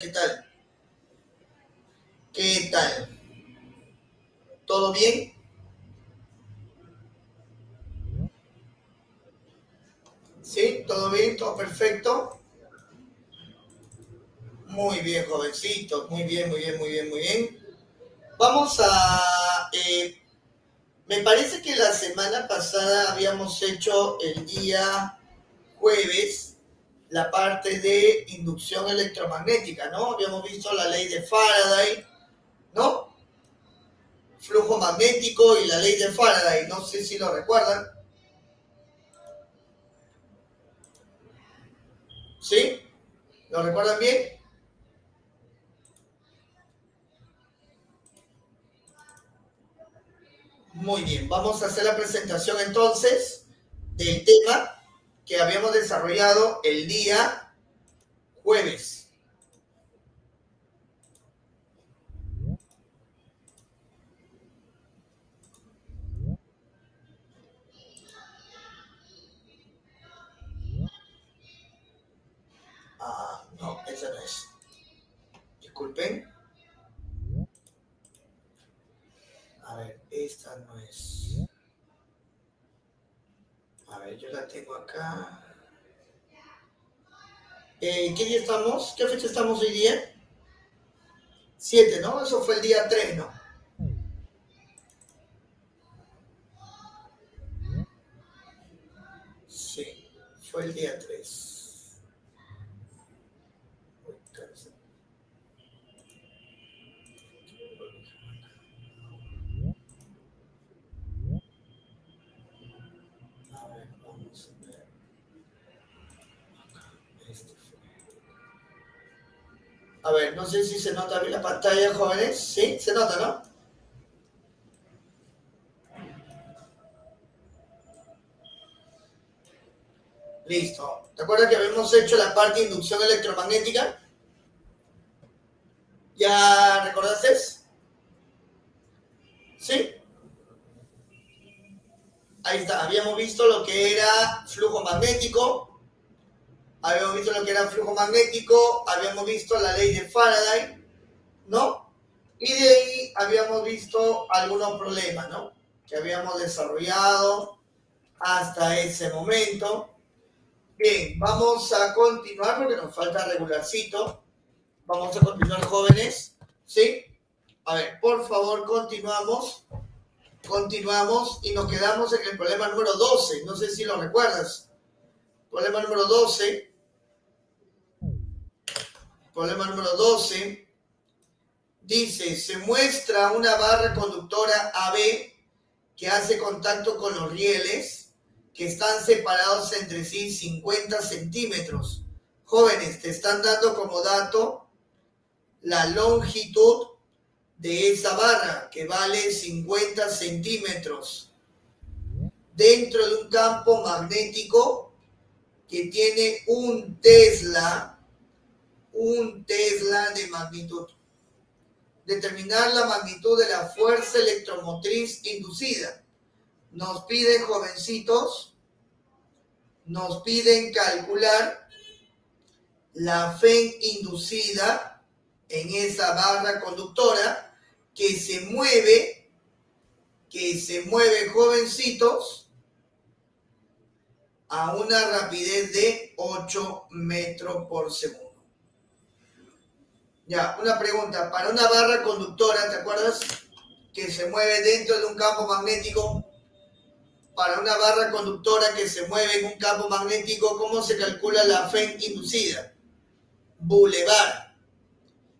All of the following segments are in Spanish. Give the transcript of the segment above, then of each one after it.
¿Qué tal? ¿Qué tal? ¿Todo bien? ¿Sí? ¿Todo bien? ¿Todo perfecto? Muy bien, jovencitos. Muy bien, muy bien, muy bien, muy bien. Vamos a... Eh, me parece que la semana pasada habíamos hecho el día jueves la parte de inducción electromagnética, ¿no? Habíamos visto la ley de Faraday, ¿no? Flujo magnético y la ley de Faraday, no sé si lo recuerdan. ¿Sí? ¿Lo recuerdan bien? Muy bien, vamos a hacer la presentación entonces del tema que habíamos desarrollado el día jueves. Ah, no, esa no es. Disculpen. A ver, esta no es. Ver, yo la tengo acá. ¿En eh, qué día estamos? ¿Qué fecha estamos hoy día? Siete, ¿no? Eso fue el día 3, ¿no? Sí, fue el día 3. A ver, no sé si se nota bien la pantalla, jóvenes. ¿Sí? ¿Se nota, no? Listo. ¿Te acuerdas que habíamos hecho la parte de inducción electromagnética? ¿Ya recordaste? ¿Sí? Ahí está. Habíamos visto lo que era flujo magnético, habíamos visto lo que era flujo magnético, habíamos visto la ley de Faraday, ¿no? Y de ahí habíamos visto algunos problemas, ¿no? Que habíamos desarrollado hasta ese momento. Bien, vamos a continuar porque nos falta regularcito. Vamos a continuar, jóvenes. ¿Sí? A ver, por favor, continuamos. Continuamos y nos quedamos en el problema número 12. No sé si lo recuerdas. Problema número 12 Problema número 12. Dice, se muestra una barra conductora AB que hace contacto con los rieles que están separados entre sí 50 centímetros. Jóvenes, te están dando como dato la longitud de esa barra que vale 50 centímetros dentro de un campo magnético que tiene un Tesla un Tesla de magnitud. Determinar la magnitud de la fuerza electromotriz inducida. Nos piden, jovencitos, nos piden calcular la fe inducida en esa barra conductora que se mueve, que se mueve, jovencitos, a una rapidez de 8 metros por segundo. Ya, una pregunta. Para una barra conductora, ¿te acuerdas? Que se mueve dentro de un campo magnético. Para una barra conductora que se mueve en un campo magnético, ¿cómo se calcula la fe inducida? Boulevard.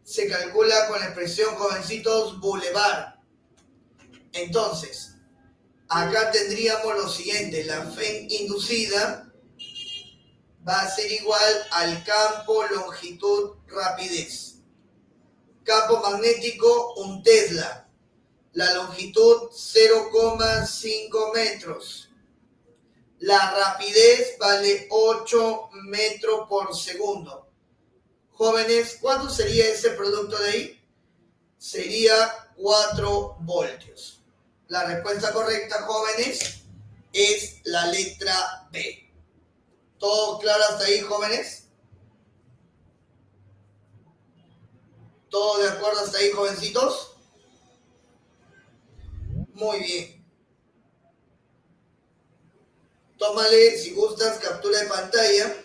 Se calcula con la expresión, jovencitos, boulevard. Entonces, acá tendríamos lo siguiente. La fe inducida va a ser igual al campo longitud rapidez campo magnético un Tesla, la longitud 0,5 metros. La rapidez vale 8 metros por segundo. Jóvenes, ¿cuánto sería ese producto de ahí? Sería 4 voltios. La respuesta correcta, jóvenes, es la letra B. ¿Todo claro hasta ahí, jóvenes? ¿Todo de acuerdo hasta ahí, jovencitos? Muy bien. Tómale, si gustas, captura de pantalla.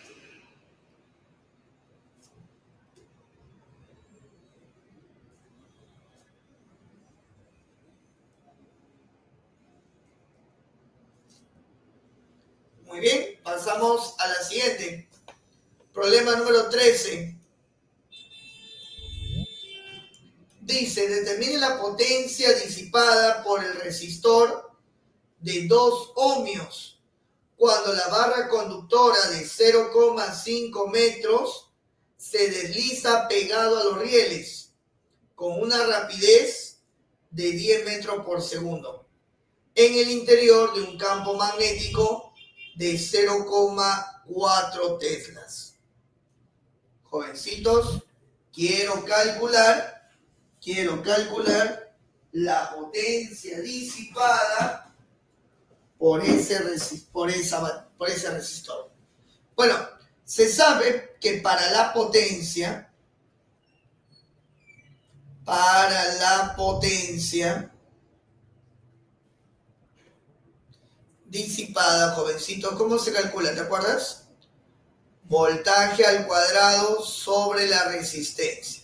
Muy bien, pasamos a la siguiente. Problema número 13. Dice, determine la potencia disipada por el resistor de 2 ohmios cuando la barra conductora de 0,5 metros se desliza pegado a los rieles con una rapidez de 10 metros por segundo en el interior de un campo magnético de 0,4 teslas. Jovencitos, quiero calcular, quiero calcular la potencia disipada por ese, por, esa, por ese resistor. Bueno, se sabe que para la potencia, para la potencia disipada, jovencito, ¿cómo se calcula? ¿Te acuerdas? Voltaje al cuadrado sobre la resistencia.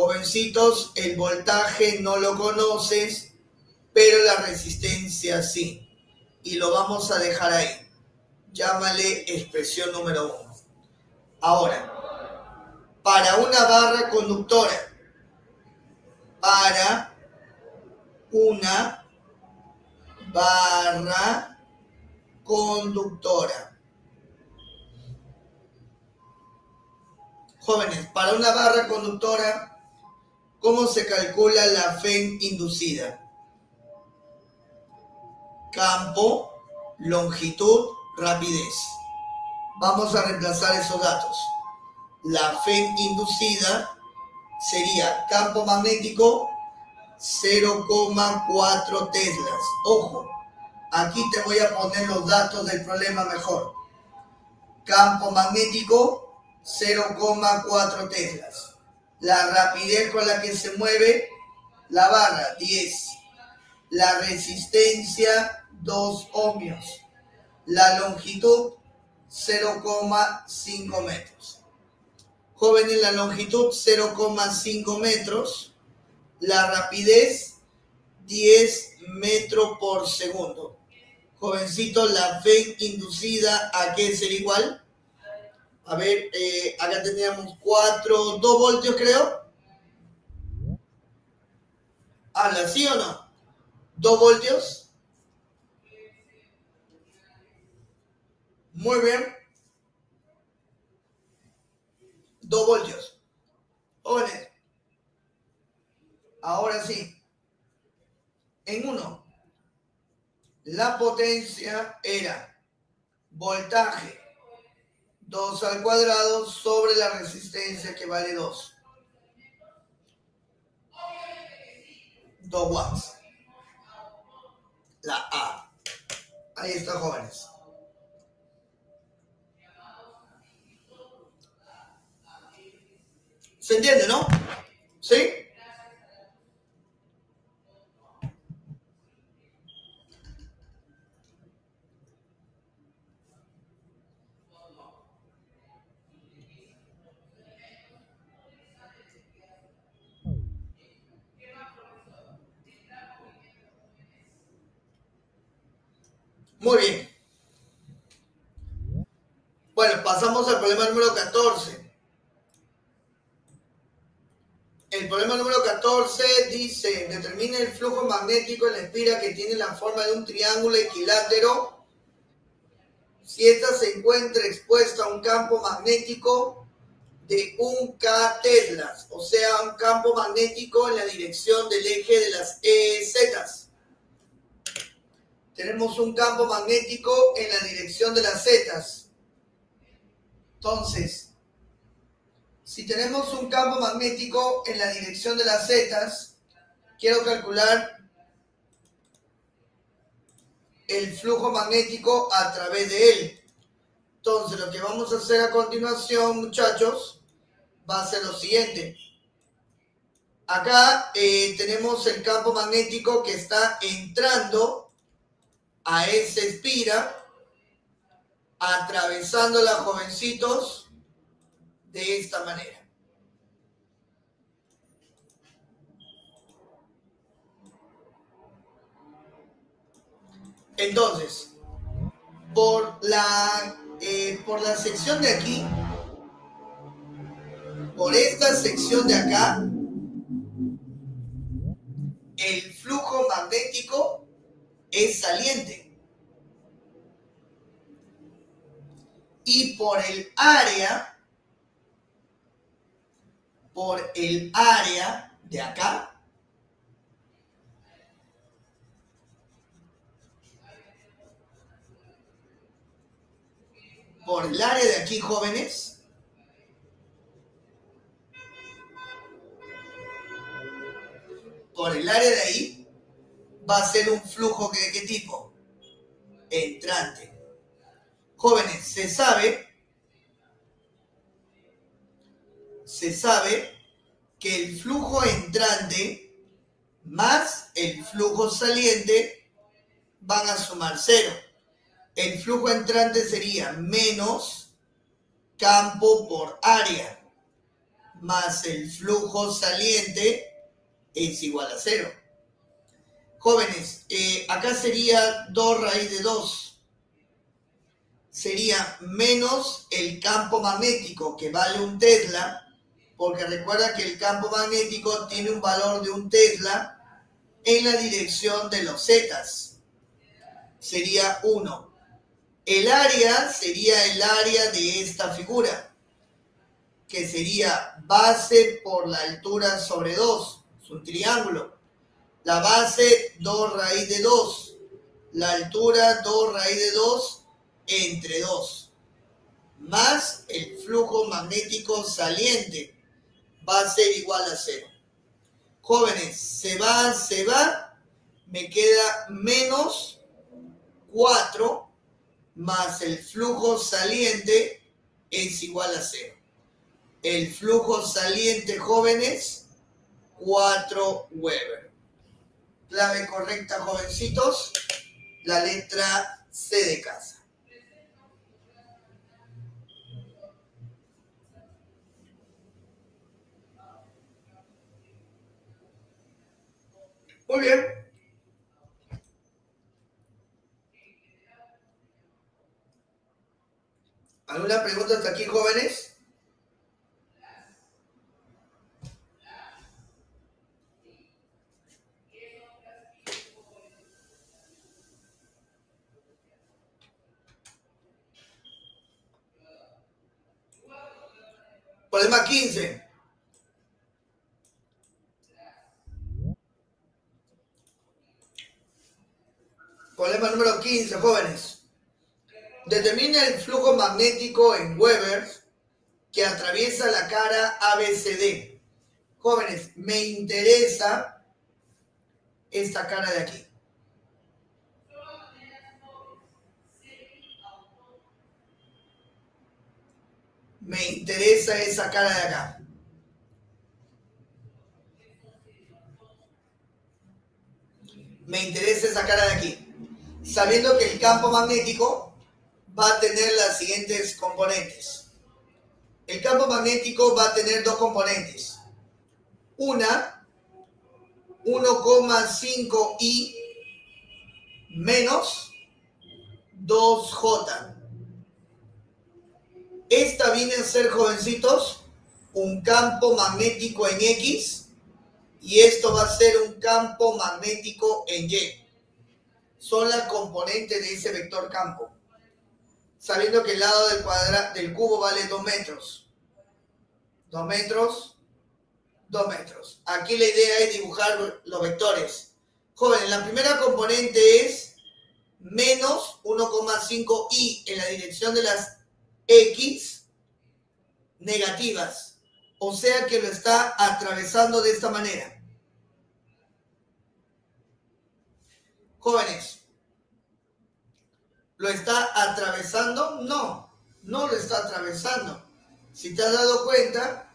Jovencitos, el voltaje no lo conoces, pero la resistencia sí. Y lo vamos a dejar ahí. Llámale expresión número uno. Ahora, para una barra conductora, para una barra conductora. Jóvenes, para una barra conductora, ¿cómo se calcula la FEN inducida? campo, longitud, rapidez. Vamos a reemplazar esos datos. La fe inducida sería campo magnético 0,4 teslas. Ojo, aquí te voy a poner los datos del problema mejor. Campo magnético 0,4 teslas. La rapidez con la que se mueve la barra 10. La resistencia 2 ohmios. La longitud 0,5 metros. Jóvenes, la longitud 0,5 metros. La rapidez 10 metros por segundo. Jovencito, la fe inducida a qué ser igual. A ver, eh, acá teníamos 4, 2 voltios creo. ¿Habla sí o no? 2 voltios. Muy bien. Dos voltios. Jóvenes. Ahora sí. En uno, la potencia era voltaje 2 al cuadrado sobre la resistencia que vale 2. 2 watts. La A. Ahí está, jóvenes. ¿Se entiende, no? ¿Sí? Muy bien. Bueno, pasamos al problema número 14. El problema número 14 dice, determina el flujo magnético en la espira que tiene la forma de un triángulo equilátero si ésta se encuentra expuesta a un campo magnético de un K teslas, o sea, un campo magnético en la dirección del eje de las EZ. Tenemos un campo magnético en la dirección de las Z. Entonces, si tenemos un campo magnético en la dirección de las zetas, quiero calcular el flujo magnético a través de él. Entonces, lo que vamos a hacer a continuación, muchachos, va a ser lo siguiente. Acá eh, tenemos el campo magnético que está entrando a esa espira, atravesándola, jovencitos, de esta manera. Entonces, por la, eh, por la sección de aquí, por esta sección de acá, el flujo magnético es saliente. Y por el área, por el área de acá, por el área de aquí, jóvenes, por el área de ahí, va a ser un flujo de qué tipo? Entrante. Jóvenes, se sabe, se sabe que el flujo entrante más el flujo saliente van a sumar cero el flujo entrante sería menos campo por área más el flujo saliente es igual a cero. Jóvenes, eh, acá sería 2 raíz de 2. Sería menos el campo magnético que vale un Tesla, porque recuerda que el campo magnético tiene un valor de un Tesla en la dirección de los zetas. Sería 1 el área sería el área de esta figura, que sería base por la altura sobre 2, es un triángulo. La base 2 raíz de 2, la altura 2 raíz de 2 entre 2, más el flujo magnético saliente va a ser igual a 0. Jóvenes, se va, se va, me queda menos 4 más el flujo saliente es igual a cero. El flujo saliente, jóvenes, 4 Weber. Clave correcta, jovencitos, la letra C de casa. Muy bien. ¿Alguna pregunta hasta aquí, jóvenes? Problema 15. Problema número 15, jóvenes. Determina el flujo magnético en Weber que atraviesa la cara ABCD. Jóvenes, me interesa esta cara de aquí. Me interesa esa cara de acá. Me interesa esa cara de aquí. Sabiendo que el campo magnético va a tener las siguientes componentes. El campo magnético va a tener dos componentes. Una, 1,5 I menos 2J. Esta viene a ser, jovencitos, un campo magnético en X y esto va a ser un campo magnético en Y. Son las componentes de ese vector campo sabiendo que el lado del, del cubo vale 2 metros. 2 metros, 2 metros. Aquí la idea es dibujar los vectores. Jóvenes, la primera componente es menos 1,5i en la dirección de las x negativas. O sea que lo está atravesando de esta manera. Jóvenes, ¿Lo está atravesando? No, no lo está atravesando. Si te has dado cuenta,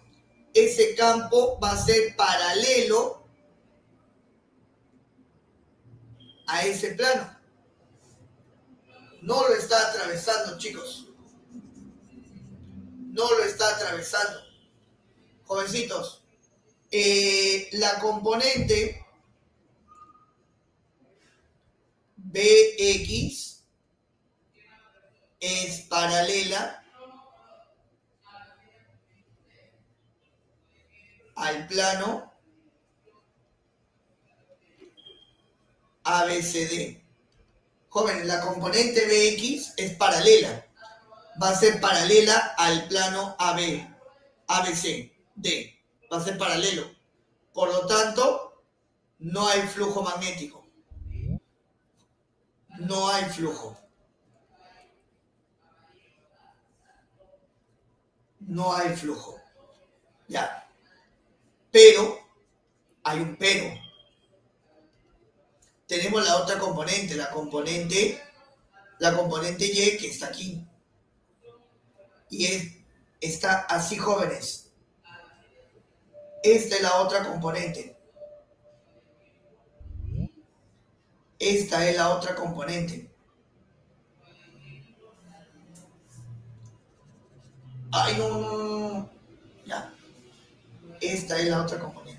ese campo va a ser paralelo a ese plano. No lo está atravesando, chicos. No lo está atravesando. Jovencitos, eh, la componente BX es paralela al plano ABCD. Jóvenes, la componente BX es paralela. Va a ser paralela al plano AB, ABC, D. Va a ser paralelo. Por lo tanto, no hay flujo magnético. No hay flujo. No hay flujo. Ya. Pero, hay un pero tenemos la otra componente, la componente, la componente Y que está aquí. Y es, está así, jóvenes. Esta es la otra componente. Esta es la otra componente. Ay, no, no, no, Ya. Esta es la otra componente.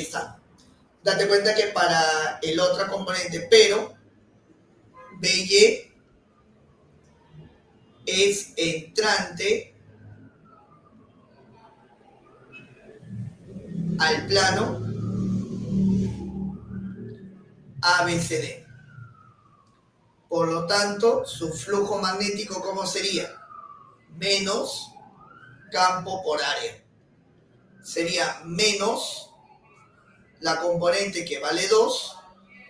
Está. Date cuenta que para el otro componente, pero BY es entrante al plano ABCD. Por lo tanto, su flujo magnético, ¿cómo sería? Menos campo por área. Sería menos la componente que vale 2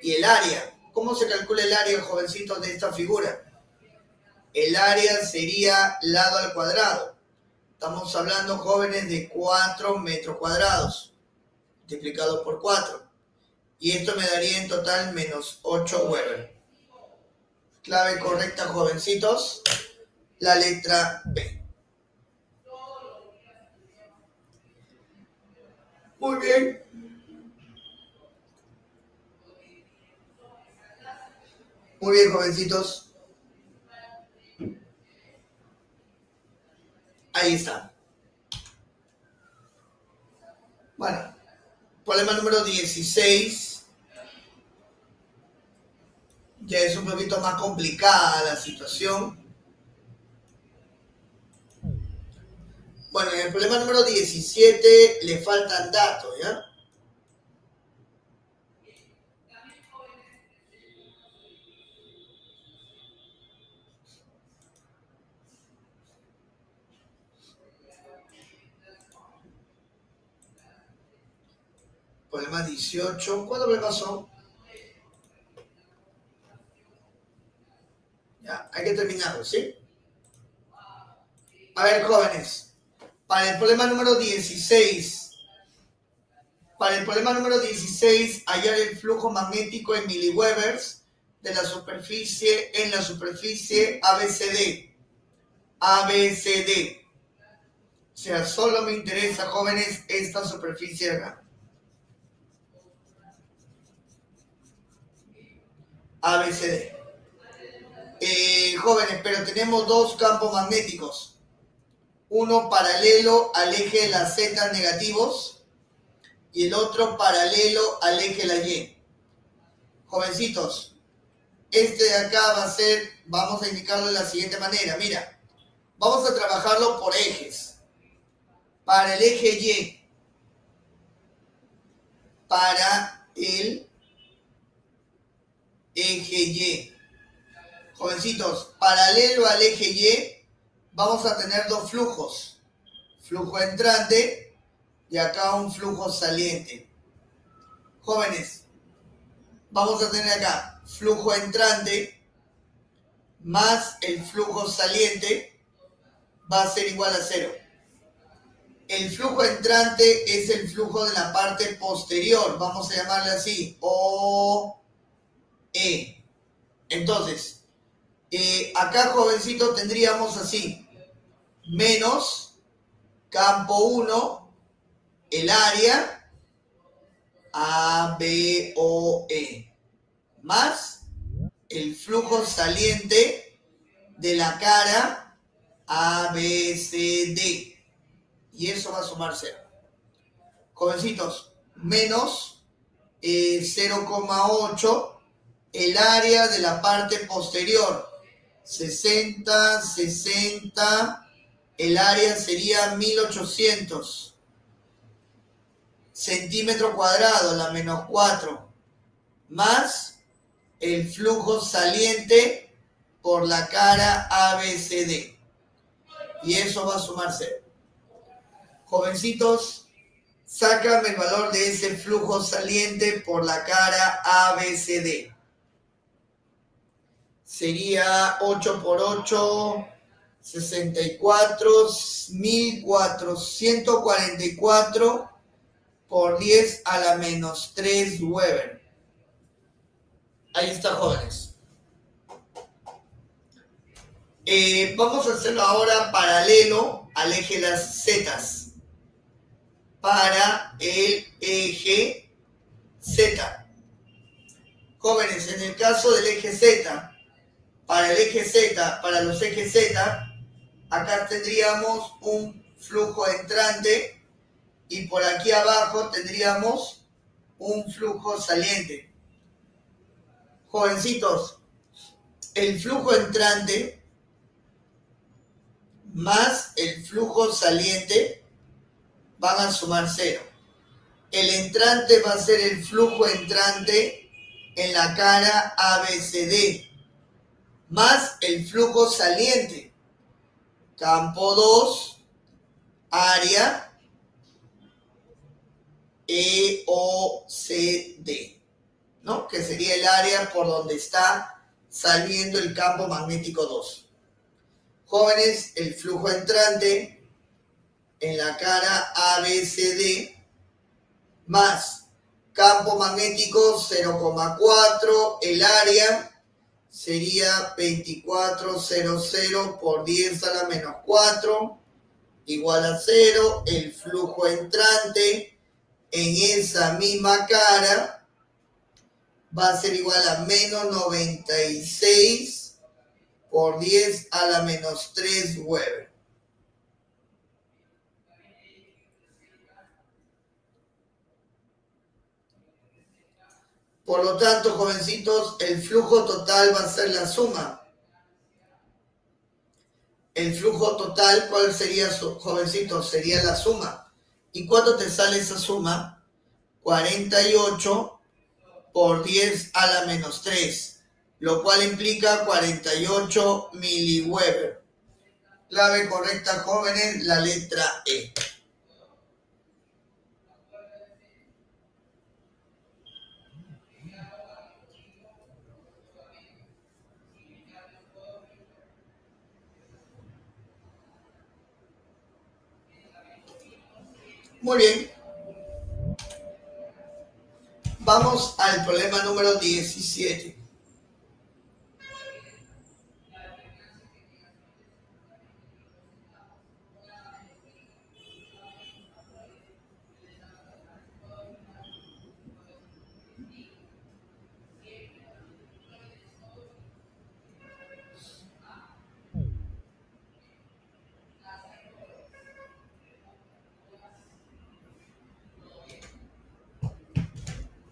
y el área. ¿Cómo se calcula el área, jovencitos, de esta figura? El área sería lado al cuadrado. Estamos hablando, jóvenes, de 4 metros cuadrados, multiplicado por 4. Y esto me daría en total menos 8 Weber. Clave correcta, jovencitos, la letra B. Muy bien. Muy bien, jovencitos. Ahí está. Bueno, problema número 16. Ya es un poquito más complicada la situación. Bueno, en el problema número 17 le faltan datos, ¿ya? Problema 18. ¿Cuántos problemas son? Ya, hay que terminarlo, ¿sí? A ver, jóvenes. Para el problema número 16. Para el problema número 16, hallar el flujo magnético en miliwebers de la superficie en la superficie ABCD. ABCD. O sea, solo me interesa, jóvenes, esta superficie acá. ABCD. Eh, jóvenes, pero tenemos dos campos magnéticos. Uno paralelo al eje de las Z negativos y el otro paralelo al eje de la Y. Jovencitos, este de acá va a ser, vamos a indicarlo de la siguiente manera. Mira, vamos a trabajarlo por ejes. Para el eje Y, para el eje Y. Jovencitos, paralelo al eje Y, vamos a tener dos flujos. Flujo entrante y acá un flujo saliente. Jóvenes, vamos a tener acá flujo entrante más el flujo saliente va a ser igual a cero. El flujo entrante es el flujo de la parte posterior, vamos a llamarle así, O, E. Entonces, eh, acá jovencito tendríamos así, menos campo 1, el área A, B, O, E, más el flujo saliente de la cara A, B, C, D. Y eso va a sumar 0. Jovencitos, menos 0,8 eh, el área de la parte posterior. 60, 60, el área sería 1800 centímetro cuadrado, la menos 4, más el flujo saliente por la cara ABCD. Y eso va a sumar 0. Jovencitos, sácame el valor de ese flujo saliente por la cara ABCD. Sería 8 por 8, 64, 1444 por 10 a la menos 3 Weber. Ahí está, jóvenes. Eh, vamos a hacerlo ahora paralelo al eje de las zetas. Para el eje Z. Jóvenes, en el caso del eje Z, para el eje Z, para los ejes Z, acá tendríamos un flujo entrante y por aquí abajo tendríamos un flujo saliente. Jovencitos, el flujo entrante más el flujo saliente van a sumar cero. El entrante va a ser el flujo entrante en la cara ABCD más el flujo saliente. Campo 2, área EOCD. Que sería el área por donde está saliendo el campo magnético 2. Jóvenes, el flujo entrante en la cara ABCD más campo magnético 0,4, el área sería 2400 por 10 a la menos 4, igual a 0, el flujo entrante en esa misma cara va a ser igual a menos 96 por 10 a la menos 3 Weber. Por lo tanto, jovencitos, el flujo total va a ser la suma. El flujo total, ¿cuál sería, jovencitos? Sería la suma. ¿Y cuánto te sale esa suma? 48 por 10 a la menos 3, lo cual implica 48 miliweber. Clave correcta, jóvenes, la letra E. Muy bien. Vamos al problema número 17.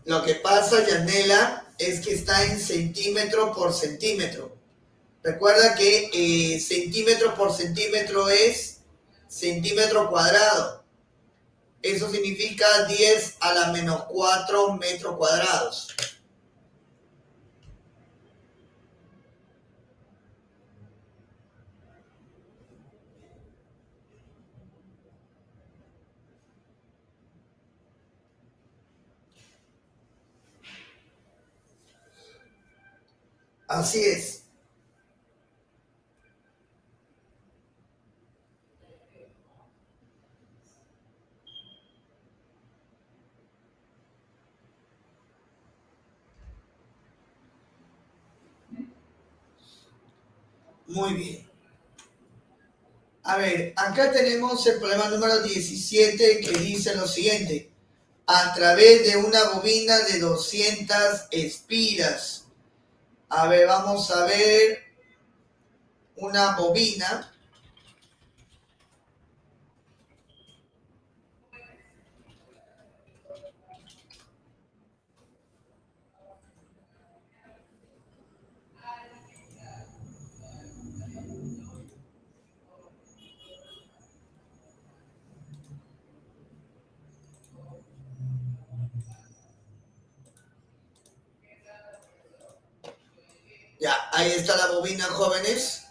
Lo que pasa, Yanela, es que está en centímetro por centímetro. Recuerda que eh, centímetro por centímetro es centímetro cuadrado. Eso significa 10 a la menos 4 metros cuadrados. Así es. Muy bien. A ver, acá tenemos el problema número 17 que dice lo siguiente. A través de una bobina de 200 espiras. A ver, vamos a ver una bobina Ahí está la bobina, jóvenes.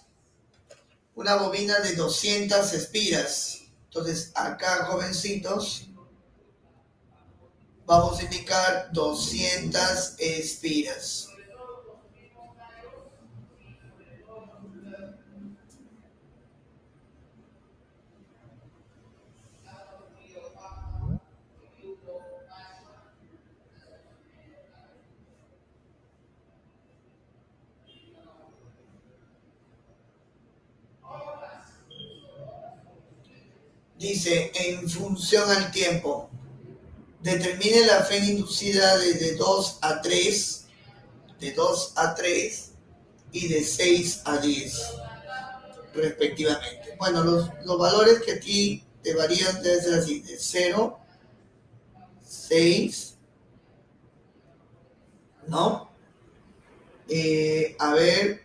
Una bobina de 200 espiras. Entonces, acá, jovencitos, vamos a indicar 200 espiras. Dice, en función al tiempo, determine la fe inducida de 2 a 3, de 2 a 3 y de 6 a 10, respectivamente. Bueno, los, los valores que aquí te varían deben ser así, de 0, 6, ¿no? Eh, a ver,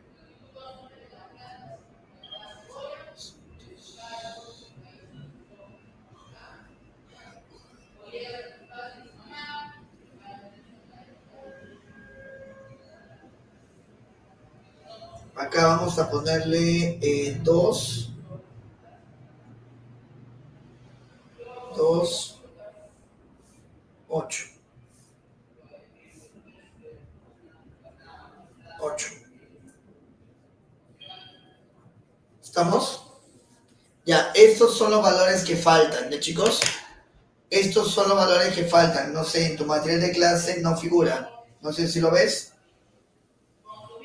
Acá vamos a ponerle 2. 2. 8. 8. ¿Estamos? Ya, estos son los valores que faltan, ¿de chicos? Estos son los valores que faltan. No sé, en tu material de clase no figura. No sé si lo ves.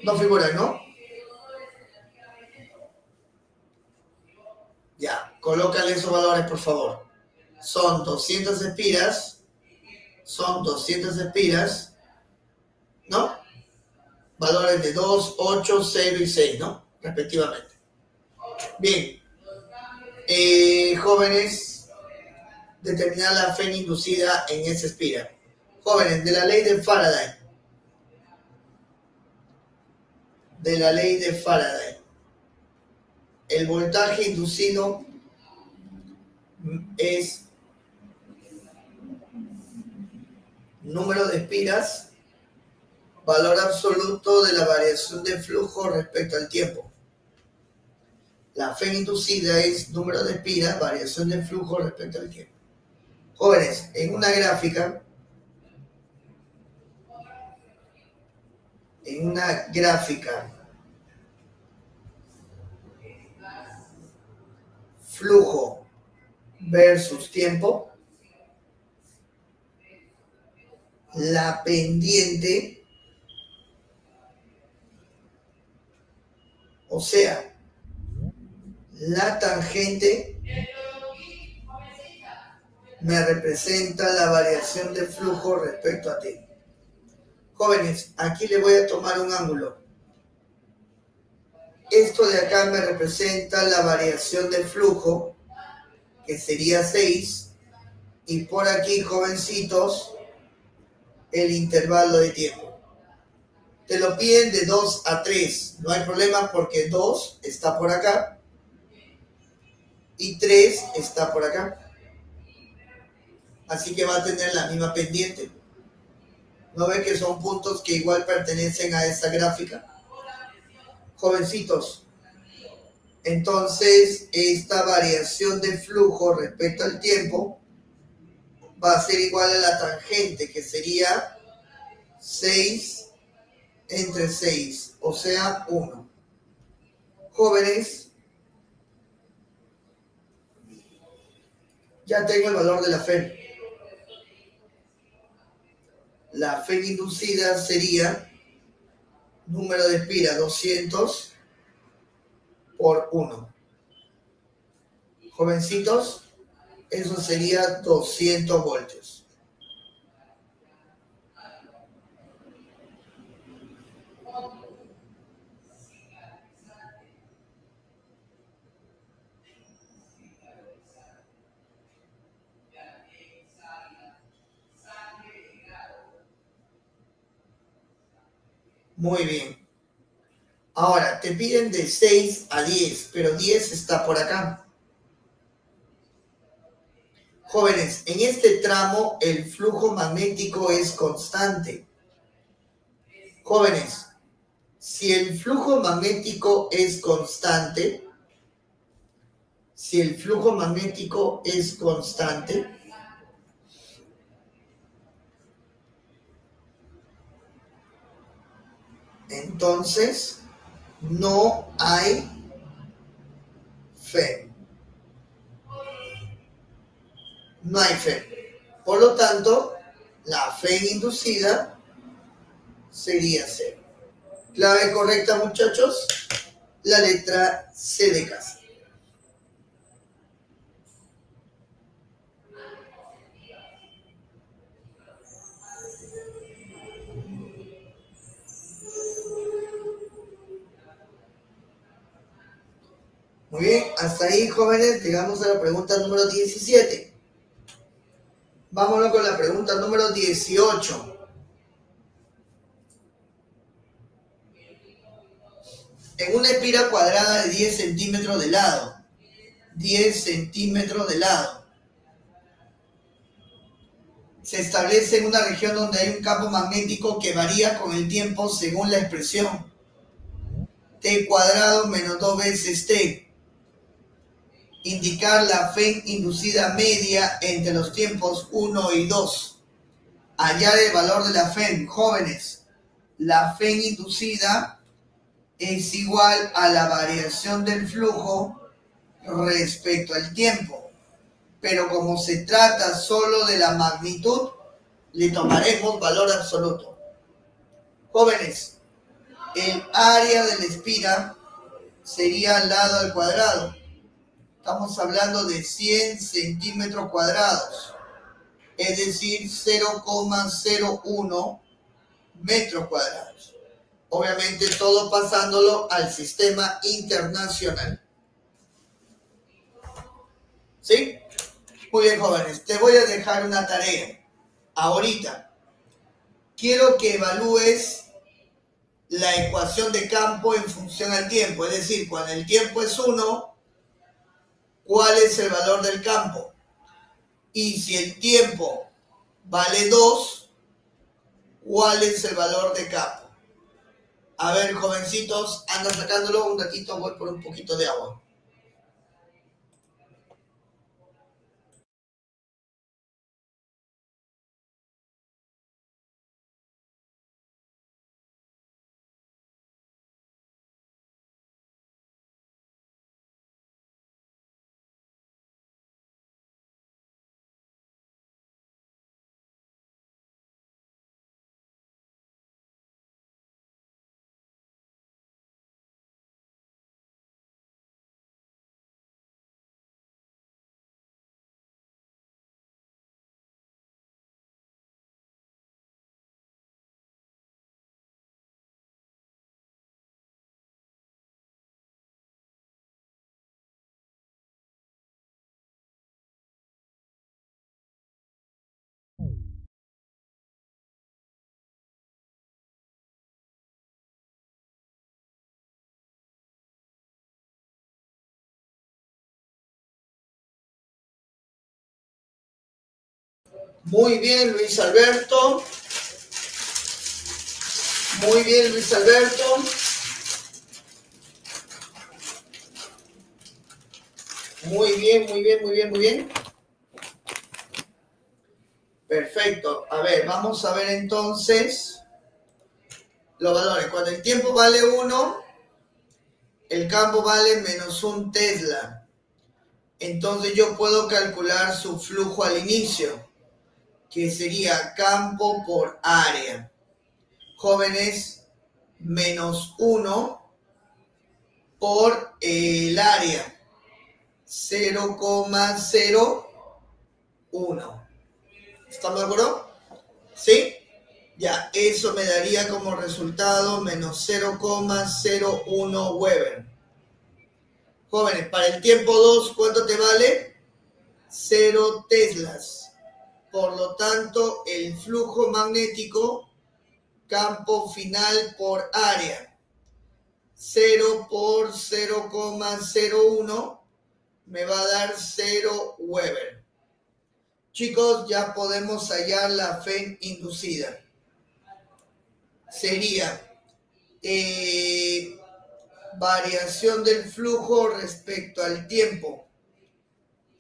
No figura, ¿no? Colócale esos valores, por favor. Son 200 espiras. Son 200 espiras. ¿No? Valores de 2, 8, 0 y 6, ¿no? Respectivamente. Bien. Eh, jóvenes, determinar la fe inducida en esa espira. Jóvenes, de la ley de Faraday. De la ley de Faraday el voltaje inducido es número de espiras, valor absoluto de la variación de flujo respecto al tiempo. La fe inducida es número de espiras, variación de flujo respecto al tiempo. Jóvenes, en una gráfica, en una gráfica flujo versus tiempo, la pendiente, o sea, la tangente me representa la variación de flujo respecto a ti. Jóvenes, aquí le voy a tomar un ángulo. Esto de acá me representa la variación de flujo, que sería 6, y por aquí, jovencitos, el intervalo de tiempo. Te lo piden de 2 a 3, no hay problema porque 2 está por acá y 3 está por acá. Así que va a tener la misma pendiente. ¿No ve que son puntos que igual pertenecen a esa gráfica? jovencitos. Entonces, esta variación de flujo respecto al tiempo va a ser igual a la tangente, que sería 6 entre 6, o sea 1. Jóvenes, ya tengo el valor de la fe. La fe inducida sería número de espira 200 por 1. Jovencitos, eso sería 200 voltios. Muy bien. Ahora, te piden de 6 a 10, pero 10 está por acá. Jóvenes, en este tramo el flujo magnético es constante. Jóvenes, si el flujo magnético es constante, si el flujo magnético es constante, entonces no hay fe. No hay fe. Por lo tanto, la fe inducida sería C. Clave correcta, muchachos. La letra C de casa. Muy bien, hasta ahí jóvenes, llegamos a la pregunta número 17. Vámonos con la pregunta número 18. En una espira cuadrada de 10 centímetros de lado, 10 centímetros de lado, se establece en una región donde hay un campo magnético que varía con el tiempo según la expresión t cuadrado menos 2 veces t indicar la fe inducida media entre los tiempos 1 y 2. Hallar el valor de la fe, jóvenes. La fe inducida es igual a la variación del flujo respecto al tiempo. Pero como se trata solo de la magnitud, le tomaremos valor absoluto. Jóvenes, el área de la espira sería al lado al cuadrado Estamos hablando de 100 centímetros cuadrados, es decir, 0,01 metros cuadrados. Obviamente todo pasándolo al sistema internacional. ¿Sí? Muy bien, jóvenes. Te voy a dejar una tarea. Ahorita. Quiero que evalúes la ecuación de campo en función al tiempo. Es decir, cuando el tiempo es 1, cuál es el valor del campo. Y si el tiempo vale 2, cuál es el valor de campo. A ver, jovencitos, anda sacándolo un ratito, voy por un poquito de agua. Muy bien, Luis Alberto. Muy bien, Luis Alberto. Muy bien, muy bien, muy bien, muy bien. Perfecto. A ver, vamos a ver entonces. los valores. Cuando el tiempo vale 1, el campo vale menos un Tesla. Entonces yo puedo calcular su flujo al inicio, que sería campo por área. Jóvenes, menos 1 por el área. 0,01. ¿Estamos de acuerdo? ¿Sí? Ya, eso me daría como resultado menos 0,01 Weber. Jóvenes, para el tiempo 2, ¿cuánto te vale? 0 Teslas. Por lo tanto, el flujo magnético, campo final por área, 0 por 0,01 me va a dar 0 Weber. Chicos, ya podemos hallar la fe inducida sería eh, variación del flujo respecto al tiempo.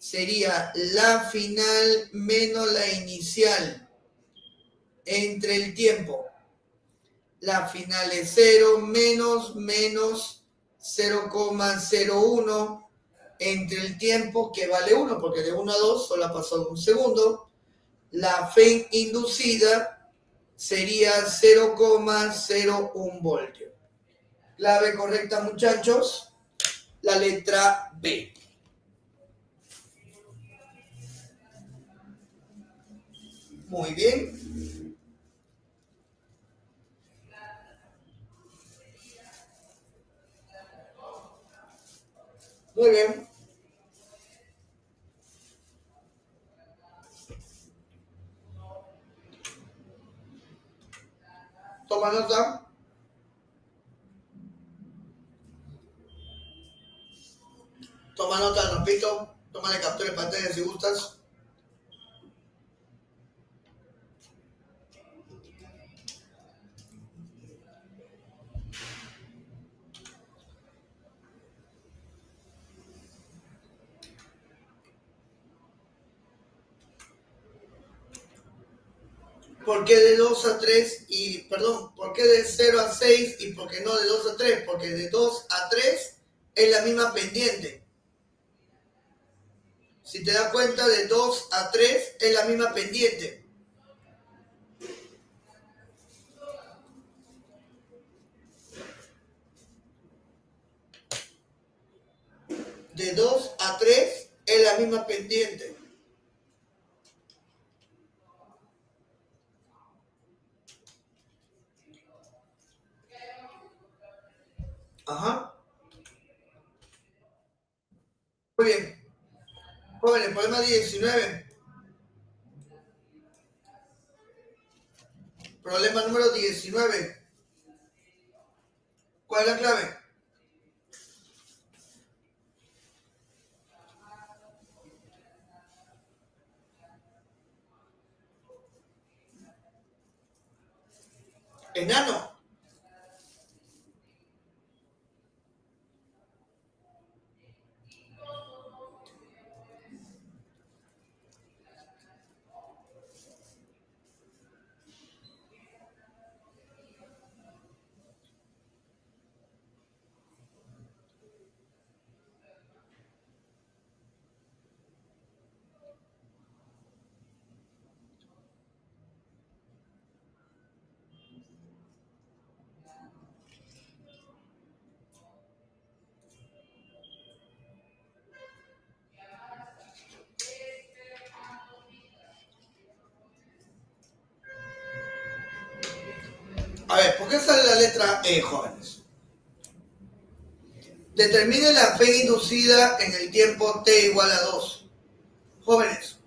Sería la final menos la inicial entre el tiempo. La final es 0 menos menos 0,01 entre el tiempo que vale 1, porque de 1 a 2 solo ha pasado un segundo. La fe inducida sería 0,01 voltio. Clave correcta, muchachos. La letra B. Muy bien. Muy bien. Toma nota. Toma nota, repito. Tómale captura de pantalla si gustas. ¿Por qué de 2 a 3 y, perdón, por qué de 0 a 6 y por qué no de 2 a 3? Porque de 2 a 3 es la misma pendiente. Si te das cuenta, de 2 a 3 es la misma pendiente. De 2 a 3 es la misma pendiente. Ajá. Muy bien. Jóvenes, problema 19. Problema número 19. ¿Cuál es la clave? Enano. Letra E, jóvenes? Determine la fe inducida en el tiempo t igual a 2. Jóvenes,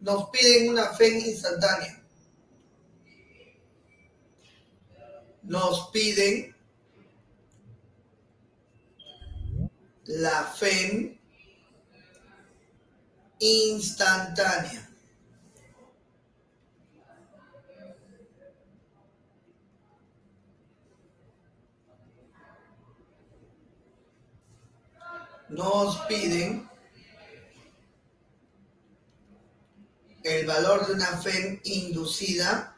nos piden una fe instantánea. Nos piden la fe instantánea. nos piden el valor de una FEM inducida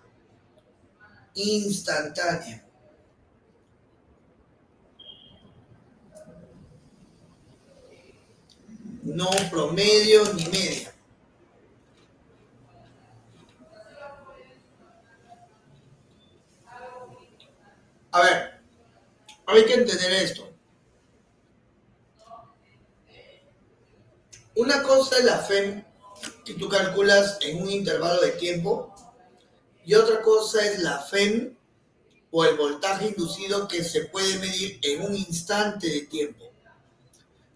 instantánea. No promedio ni media. A ver, hay que entender esto. Una cosa es la FEM que tú calculas en un intervalo de tiempo y otra cosa es la FEM o el voltaje inducido que se puede medir en un instante de tiempo.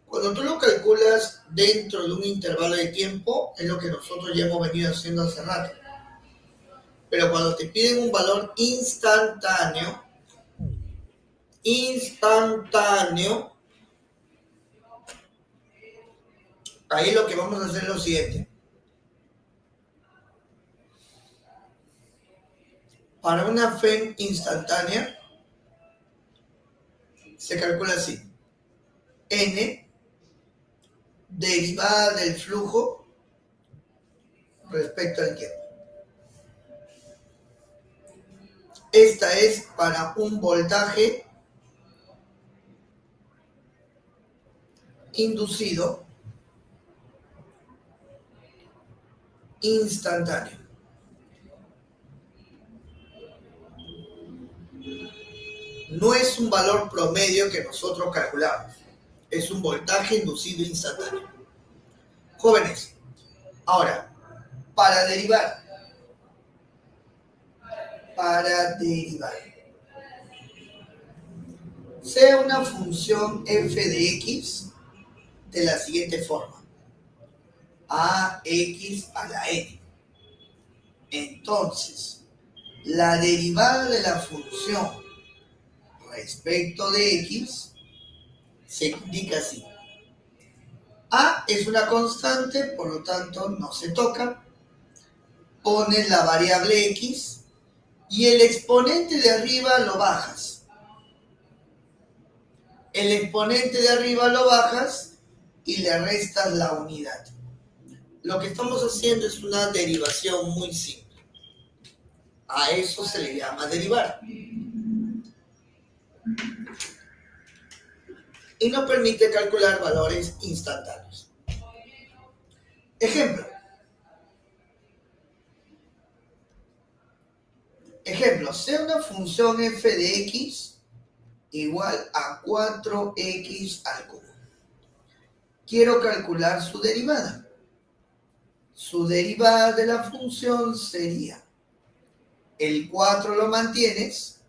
Cuando tú lo calculas dentro de un intervalo de tiempo, es lo que nosotros ya hemos venido haciendo hace rato. Pero cuando te piden un valor instantáneo, instantáneo, ahí lo que vamos a hacer es lo siguiente. Para una FEM instantánea, se calcula así. N derivada del flujo respecto al tiempo. Esta es para un voltaje inducido instantáneo. No es un valor promedio que nosotros calculamos es un voltaje inducido instantáneo. Jóvenes, ahora, para derivar, para derivar, sea una función f de x de la siguiente forma, ax a la n. Entonces, la derivada de la función respecto de x se indica así. A es una constante, por lo tanto no se toca. Pones la variable x y el exponente de arriba lo bajas. El exponente de arriba lo bajas y le restas la unidad. Lo que estamos haciendo es una derivación muy simple. A eso se le llama derivar y nos permite calcular valores instantáneos. Ejemplo. Ejemplo, sea una función f de x igual a 4x al cubo. Quiero calcular su derivada. Su derivada de la función sería el 4 lo mantienes,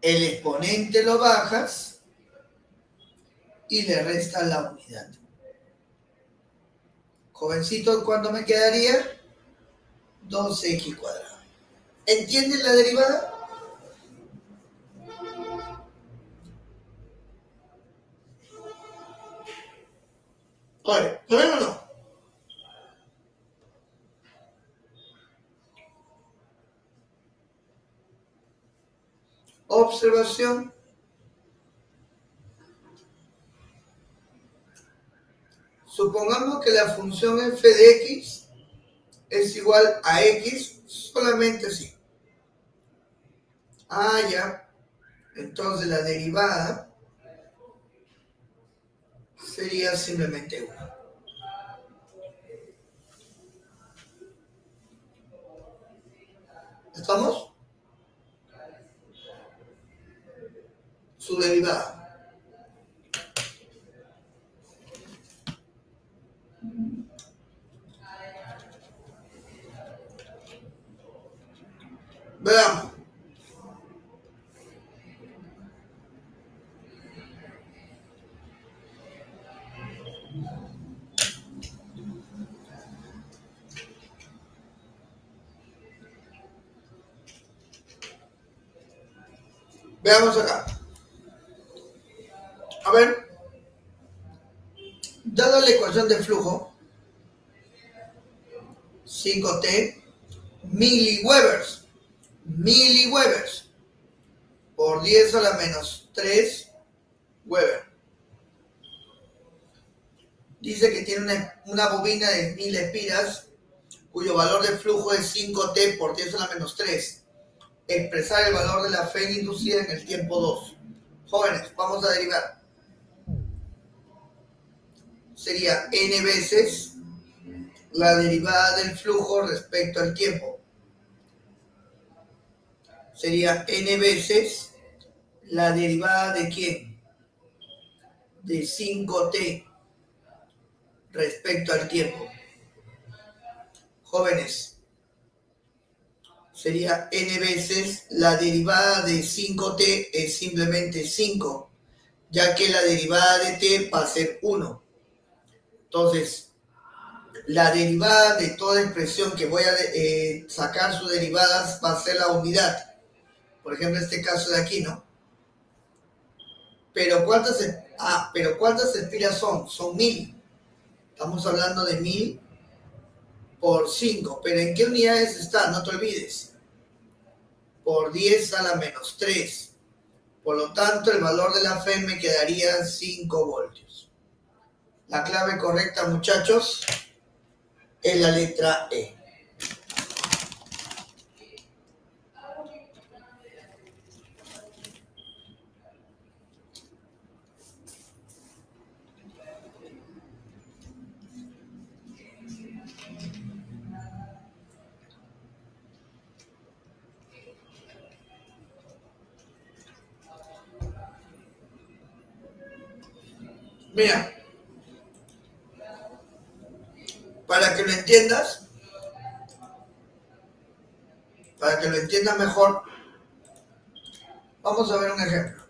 el exponente lo bajas y le resta la unidad. Jovencito, ¿cuánto me quedaría? 2x cuadrado. ¿Entienden la derivada? Oye, ¿lo ven no? Observación Supongamos que la función f de x es igual a x solamente así. Ah, ya. Entonces la derivada sería simplemente 1. ¿Estamos? Su derivada. Veamos. Veamos acá. A ver, dada la ecuación de flujo, 5T miliwebers miliwebers por 10 a la menos 3 Weber. Dice que tiene una, bobina de 1000 espiras cuyo valor de flujo es 5T por 10 a la menos 3. Expresar el valor de la fe inducida en el tiempo 2. Jóvenes, vamos a derivar. Sería n veces la derivada del flujo respecto al tiempo. Sería n veces la derivada de quién? De 5t respecto al tiempo. Jóvenes, sería n veces la derivada de 5t es simplemente 5, ya que la derivada de t va a ser 1. Entonces, la derivada de toda expresión que voy a eh, sacar sus derivadas va a ser la unidad. Por ejemplo, este caso de aquí, ¿no? Pero ¿cuántas, ah, pero ¿cuántas espiras son? Son mil. Estamos hablando de mil por 5. Pero ¿en qué unidades está? No te olvides. Por 10 a la menos 3. Por lo tanto, el valor de la fe me quedaría 5 voltios. La clave correcta, muchachos, es la letra E. Mira, para que lo entiendas, para que lo entiendas mejor, vamos a ver un ejemplo.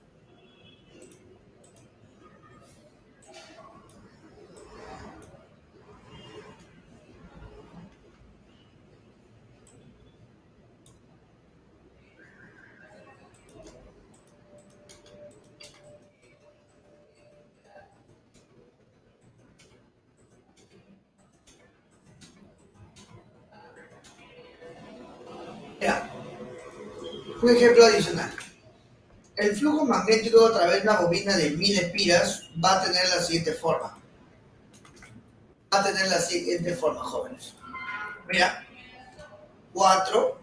Un ejemplo adicional. El flujo magnético a través de una bobina de mil espiras va a tener la siguiente forma. Va a tener la siguiente forma, jóvenes. Mira, 4,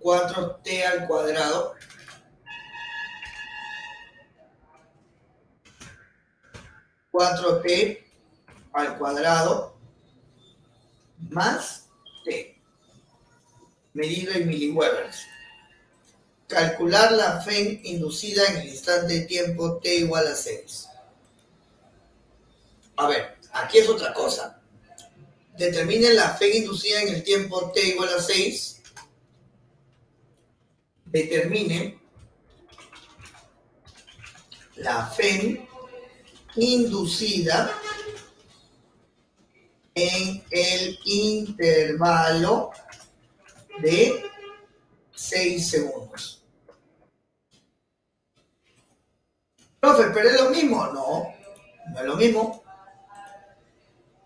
4t al cuadrado cuatro t al cuadrado más t medido en miliwebbers. Calcular la FEN inducida en el instante de tiempo t igual a 6. A ver, aquí es otra cosa. Determine la FEN inducida en el tiempo t igual a 6. Determine la FEN inducida en el intervalo de 6 segundos. Profe, pero es lo mismo. No, no es lo mismo.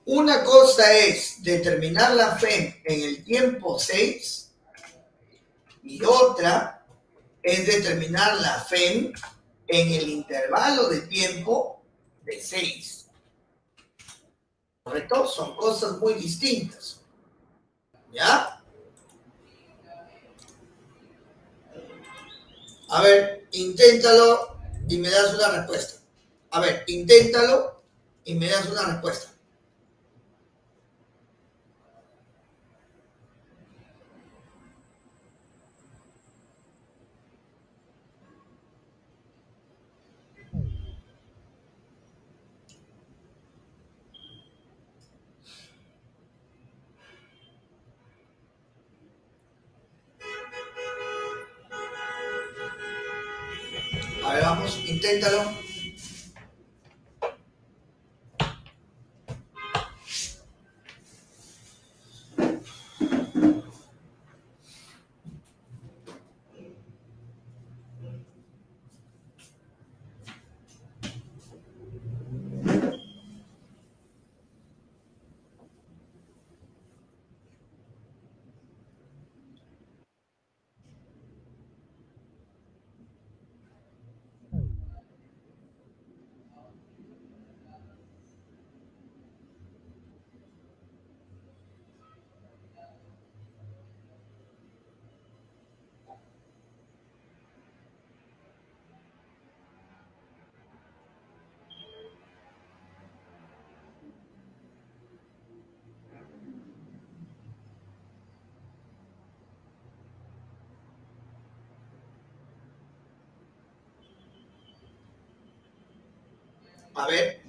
Una cosa es determinar la fe en el tiempo 6 y otra es determinar la fe en el intervalo de tiempo de 6. ¿Correcto? Son cosas muy distintas. ¿Ya? A ver, inténtalo y me das una respuesta. A ver, inténtalo y me das una respuesta. Inténtalo. A ver.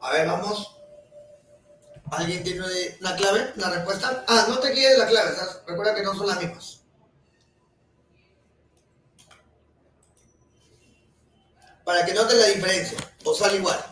A ver, vamos. ¿Alguien tiene la clave, la respuesta? Ah, no te quieres la clave, recuerda que no son las mismas. Para que noten la diferencia, o sale igual.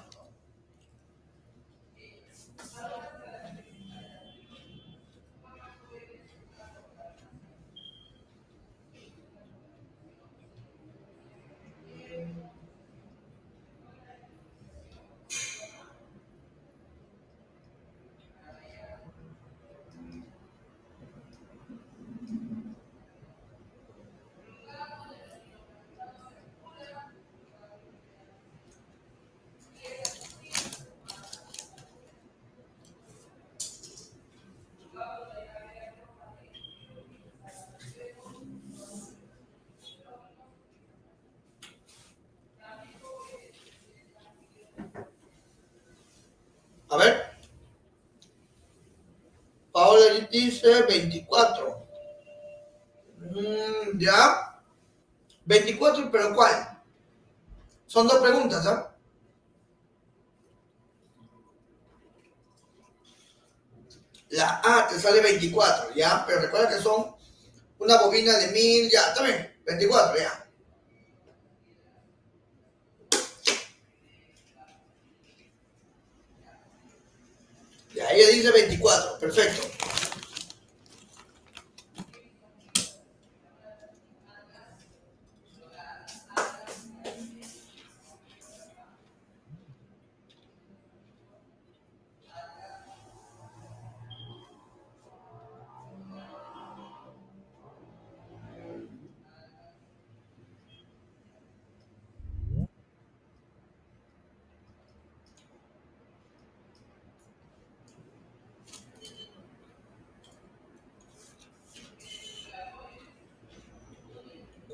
A ver. Dice 24. Mm, ya. 24, pero ¿cuál? Son dos preguntas, ¿ah? La A te sale 24, ¿ya? Pero recuerda que son una bobina de 1000, ya, también, 24, ya. Ya, ella dice 24, perfecto.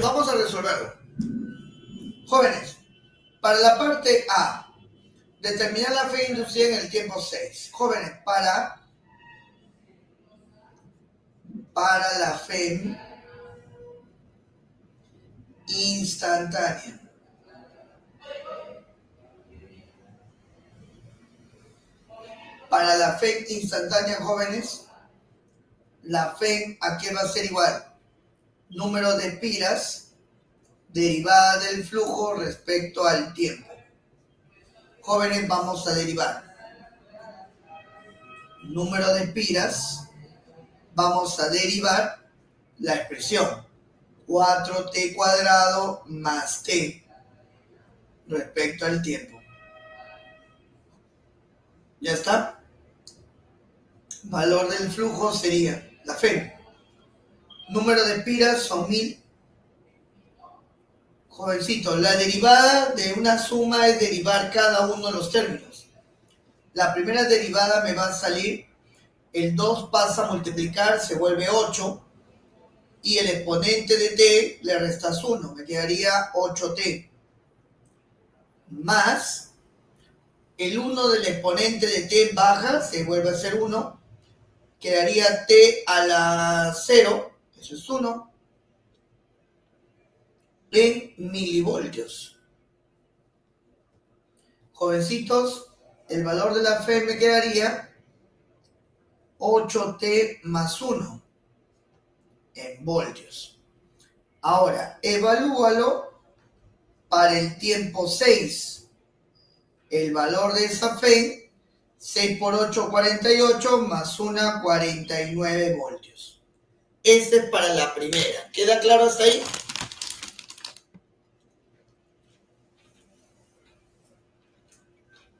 Vamos a resolverlo. Jóvenes, para la parte A, determinar la fe inducida en el tiempo 6. Jóvenes, para, para la fe instantánea. Para la fe instantánea, jóvenes, la fe a qué va a ser igual número de piras derivada del flujo respecto al tiempo. Jóvenes, vamos a derivar. Número de piras, vamos a derivar la expresión 4t cuadrado más t respecto al tiempo. ¿Ya está? Valor del flujo sería la fe Número de piras son mil. Jovencito, la derivada de una suma es derivar cada uno de los términos. La primera derivada me va a salir, el 2 pasa a multiplicar, se vuelve 8, y el exponente de t le restas 1, me quedaría 8t. Más, el 1 del exponente de t baja, se vuelve a ser 1, quedaría T a la 0, eso es 1, en milivoltios. Jovencitos, el valor de la fe me quedaría 8T más 1 en voltios. Ahora, evalúalo para el tiempo 6. El valor de esa fe, 6 por 8, 48, más 1, 49 voltios. Este es para la primera. ¿Queda claro hasta ahí?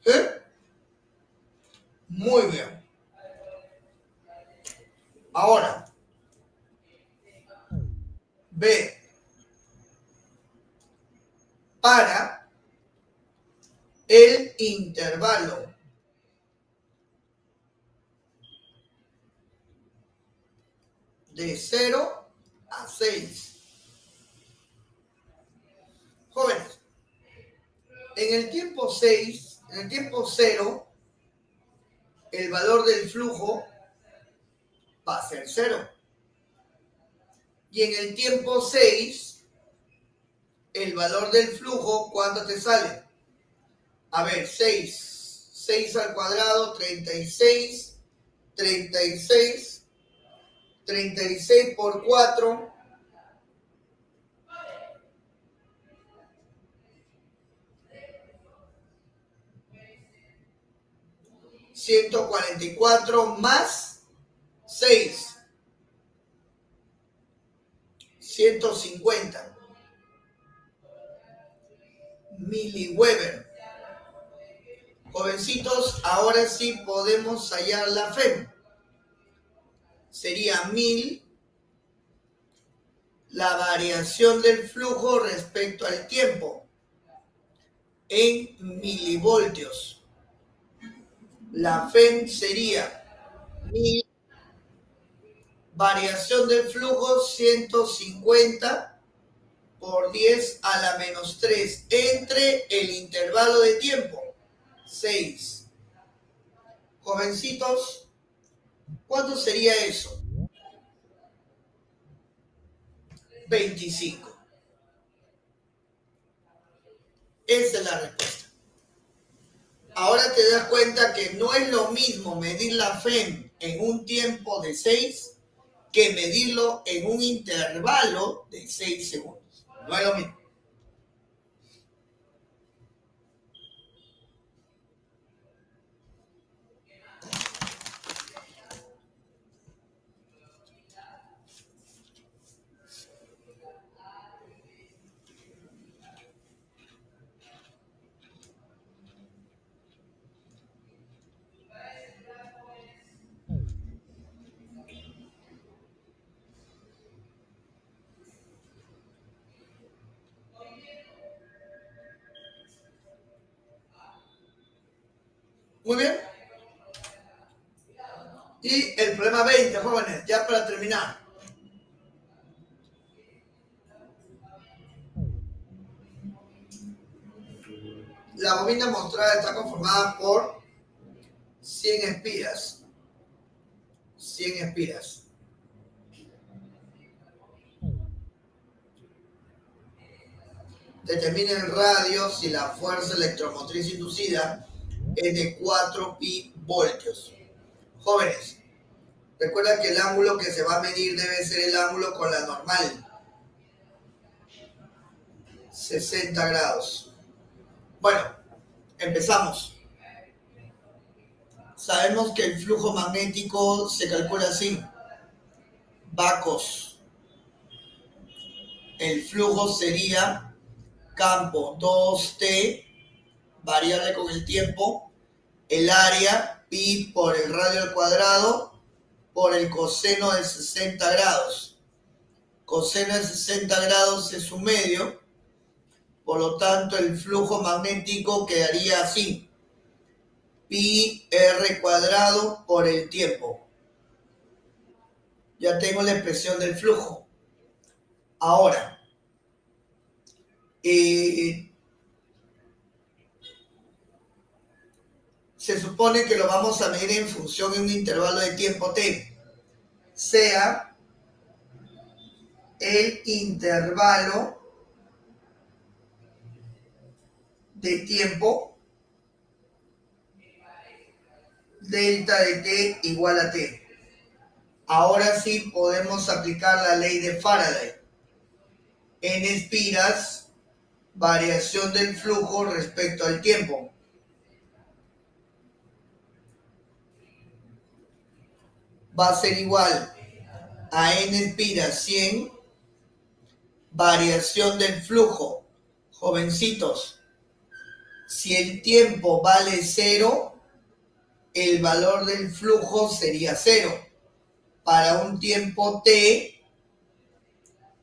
¿Eh? Muy bien. Ahora, B. Para el intervalo de 0 a 6. Jóvenes, en el tiempo 6, en el tiempo 0, el valor del flujo va a ser 0. Y en el tiempo 6, el valor del flujo, ¿cuánto te sale? A ver, 6. 6 al cuadrado, 36. 36. 36 por 4. Ciento cuarenta y cuatro más seis. 150 miliweber. Jovencitos, ahora sí podemos hallar la FEM. Sería 1000 la variación del flujo respecto al tiempo en milivoltios. La FEM sería 1000 variación del flujo 150 por 10 a la menos 3 entre el intervalo de tiempo 6. Jovencitos, ¿cuánto sería eso? 25. Esa es la respuesta. Ahora te das cuenta que no es lo mismo medir la FEM en un tiempo de 6 que medirlo en un intervalo de 6 segundos. No es lo mismo. Por 100 espiras. 100 espiras. Determina el radio si la fuerza electromotriz inducida es de 4 pi voltios. Jóvenes, recuerda que el ángulo que se va a medir debe ser el ángulo con la normal. 60 grados. Bueno, empezamos. Sabemos que el flujo magnético se calcula así. Vacos. El flujo sería campo 2T variable con el tiempo, el área, pi por el radio al cuadrado, por el coseno de 60 grados. Coseno de 60 grados es un medio, por lo tanto el flujo magnético quedaría así. Pi r cuadrado por el tiempo. Ya tengo la expresión del flujo. Ahora, eh, se supone que lo vamos a medir en función de un intervalo de tiempo t, sea el intervalo de tiempo delta de t igual a t. Ahora sí podemos aplicar la ley de Faraday. En espiras, variación del flujo respecto al tiempo. Va a ser igual a n espiras 100, variación del flujo. Jovencitos, si el tiempo vale cero, el valor del flujo sería cero. Para un tiempo t,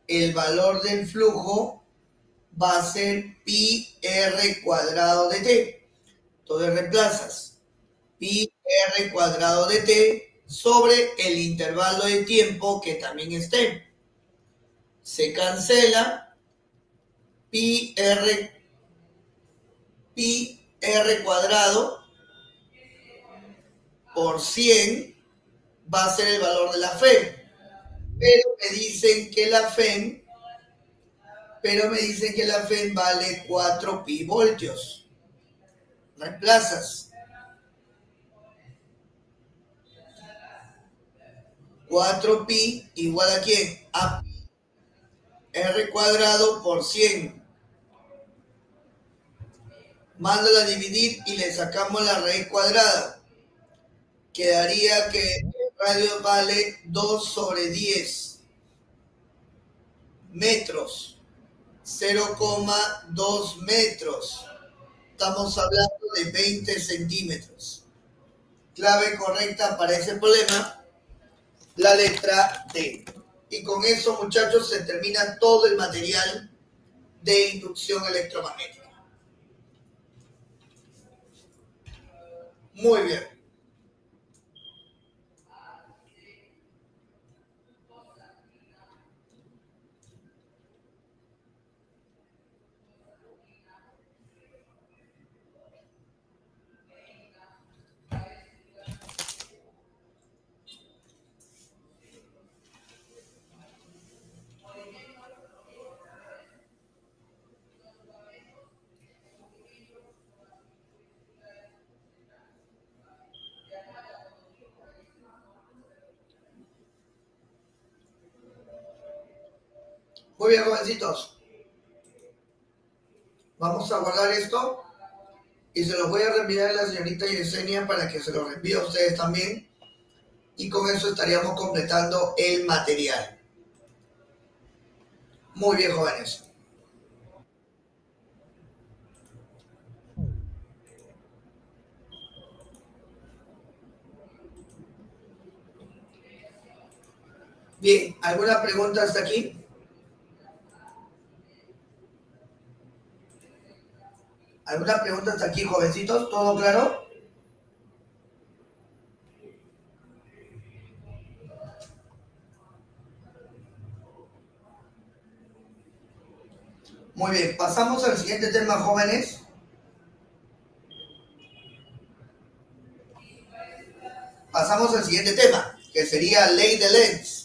el valor del flujo va a ser pi r cuadrado de t. Entonces reemplazas pi r cuadrado de t sobre el intervalo de tiempo que también esté. Se cancela pi r, pi r cuadrado por 100 va a ser el valor de la FEM. Pero me dicen que la FEM, pero me dicen que la FEM vale 4 pi voltios. Reemplazas. 4 pi igual a quién? A pi. R cuadrado por 100. Mándala a dividir y le sacamos la raíz cuadrada. Quedaría que radio vale 2 sobre 10 metros, 0,2 metros. Estamos hablando de 20 centímetros. Clave correcta para ese problema, la letra D. Y con eso, muchachos, se termina todo el material de inducción electromagnética. Muy bien. Muy bien, jovencitos. Vamos a guardar esto y se los voy a reenviar a la señorita Yesenia para que se lo reenvíe a ustedes también. Y con eso estaríamos completando el material. Muy bien, jóvenes. Bien, ¿alguna pregunta hasta aquí? ¿Alguna pregunta hasta aquí, jovencitos? ¿Todo claro? Muy bien, pasamos al siguiente tema, jóvenes. Pasamos al siguiente tema, que sería ley de Lenz.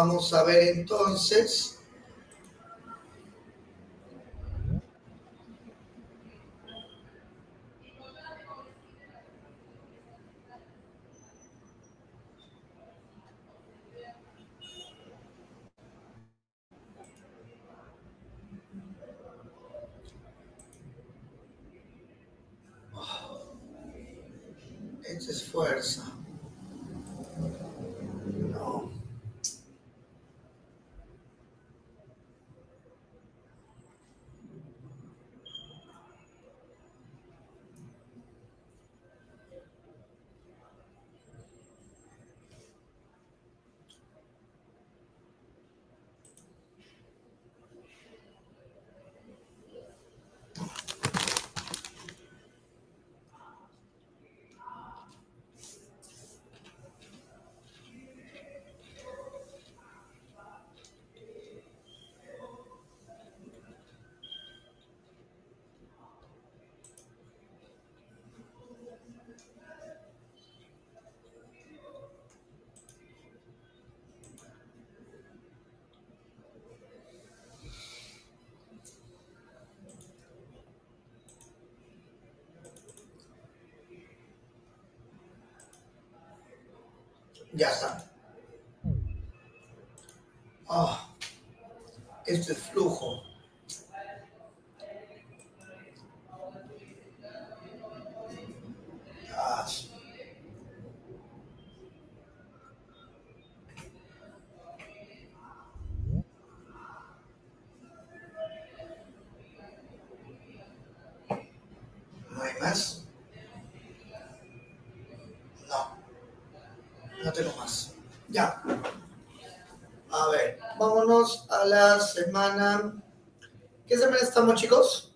Vamos a ver entonces. Ya está. Ah, este flujo. Ya. A ver, vámonos a la semana. ¿Qué semana estamos, chicos?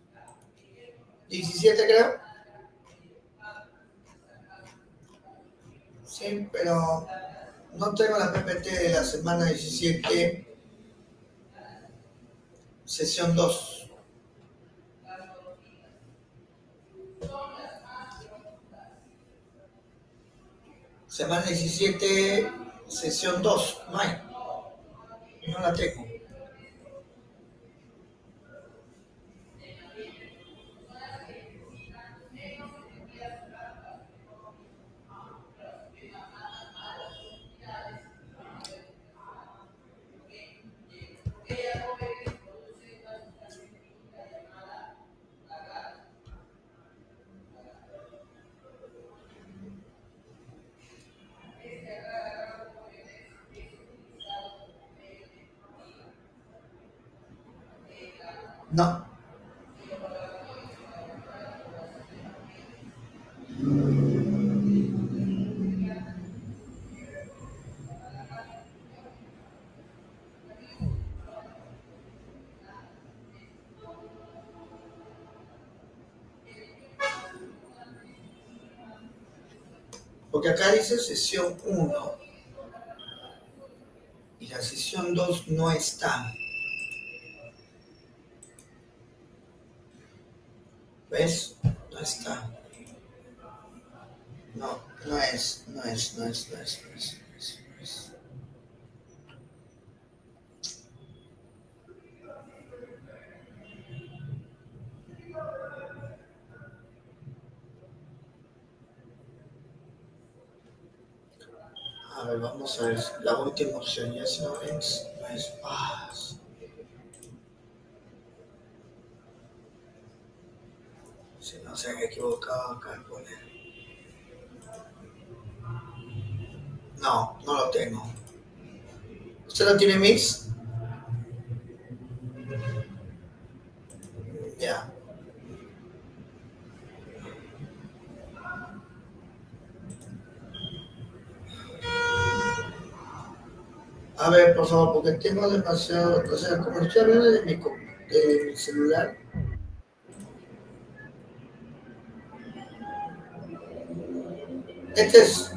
17, creo. Sí, pero no tengo la PPT de la semana 17, sesión 2. Semana 17, sesión 2. No hay. No la tengo. Porque acá dice sesión 1 y la sesión 2 no está. ¿Ves? No está. No, no es, no es, no es, no es, no es, Última opción ya no es paz. Si no se han equivocado acá en poner. No, no lo tengo. ¿Usted no tiene mix? Favor, porque tengo demasiado, estoy hablando de mi, de mi celular, este es,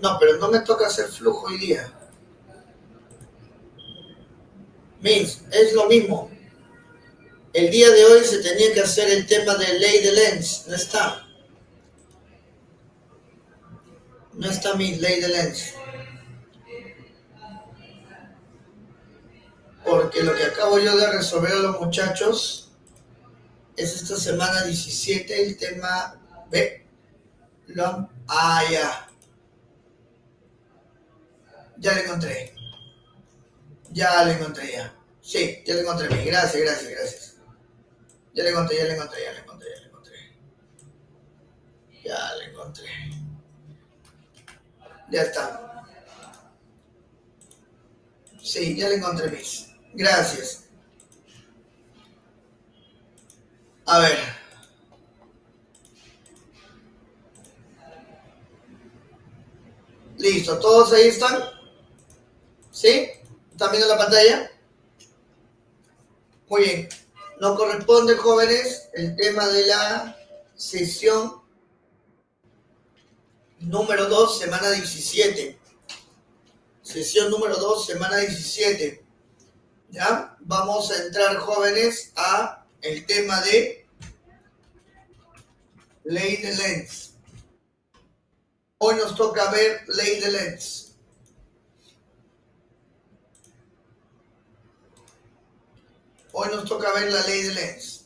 no, pero no me toca hacer flujo hoy día. Mis, es lo mismo. El día de hoy se tenía que hacer el tema de ley de Lenz, no está. No está mi ley de Lenz. Porque lo que acabo yo de resolver a los muchachos es esta semana 17 el tema ¿Ve? Lo, ah, ya. Ya lo encontré. Ya lo encontré ya. Sí, ya lo encontré. Gracias, gracias, gracias. Ya lo encontré, ya lo encontré, ya lo encontré, ya lo encontré. Ya lo encontré. Ya está. Sí, ya lo encontré, mis. Gracias. A ver. Listo, ¿todos ahí están? ¿Sí? ¿Están viendo la pantalla? Muy bien. Nos corresponde, jóvenes, el tema de la sesión número 2, semana 17. Sesión número 2, semana 17. ¿Ya? Vamos a entrar, jóvenes, a el tema de ley de Lenz. Hoy nos toca ver ley de Lenz. Hoy nos toca ver la ley de Lenz.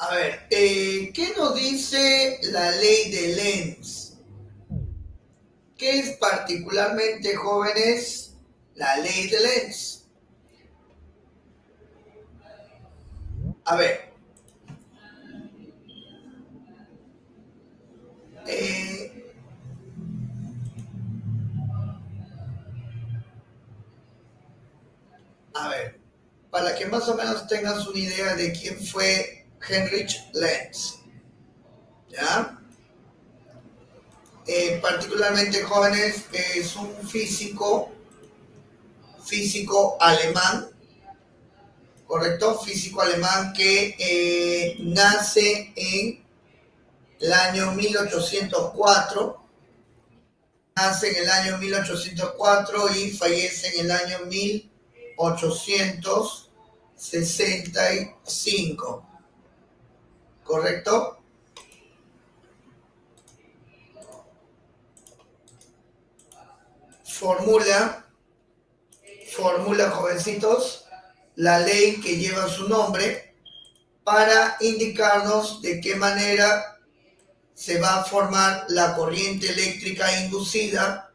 A ver, eh, ¿qué nos dice la ley de Lenz? ¿Qué es particularmente, jóvenes, la ley de Lenz? A ver. Eh, a ver, para que más o menos tengas una idea de quién fue Heinrich Lenz. Eh, particularmente jóvenes, es un físico, físico alemán, ¿correcto? Físico alemán que eh, nace en el año 1804, nace en el año 1804 y fallece en el año 1865. ¿correcto? Formula, formula, jovencitos, la ley que lleva su nombre para indicarnos de qué manera se va a formar la corriente eléctrica inducida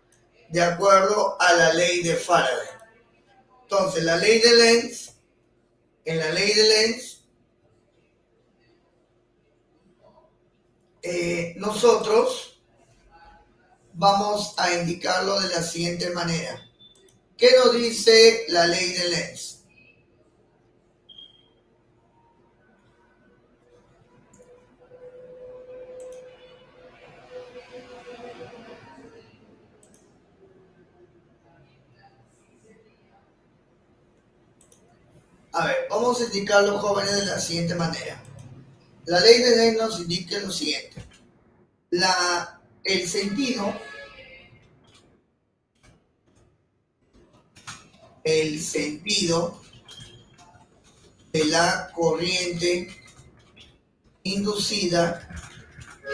de acuerdo a la ley de Faraday. Entonces, la ley de Lenz, en la ley de Lenz Eh, nosotros vamos a indicarlo de la siguiente manera. ¿Qué nos dice la ley de Lenz? A ver, vamos a indicarlo jóvenes de la siguiente manera. La ley de Lenz nos indica lo siguiente. La, el sentido, el sentido de la corriente inducida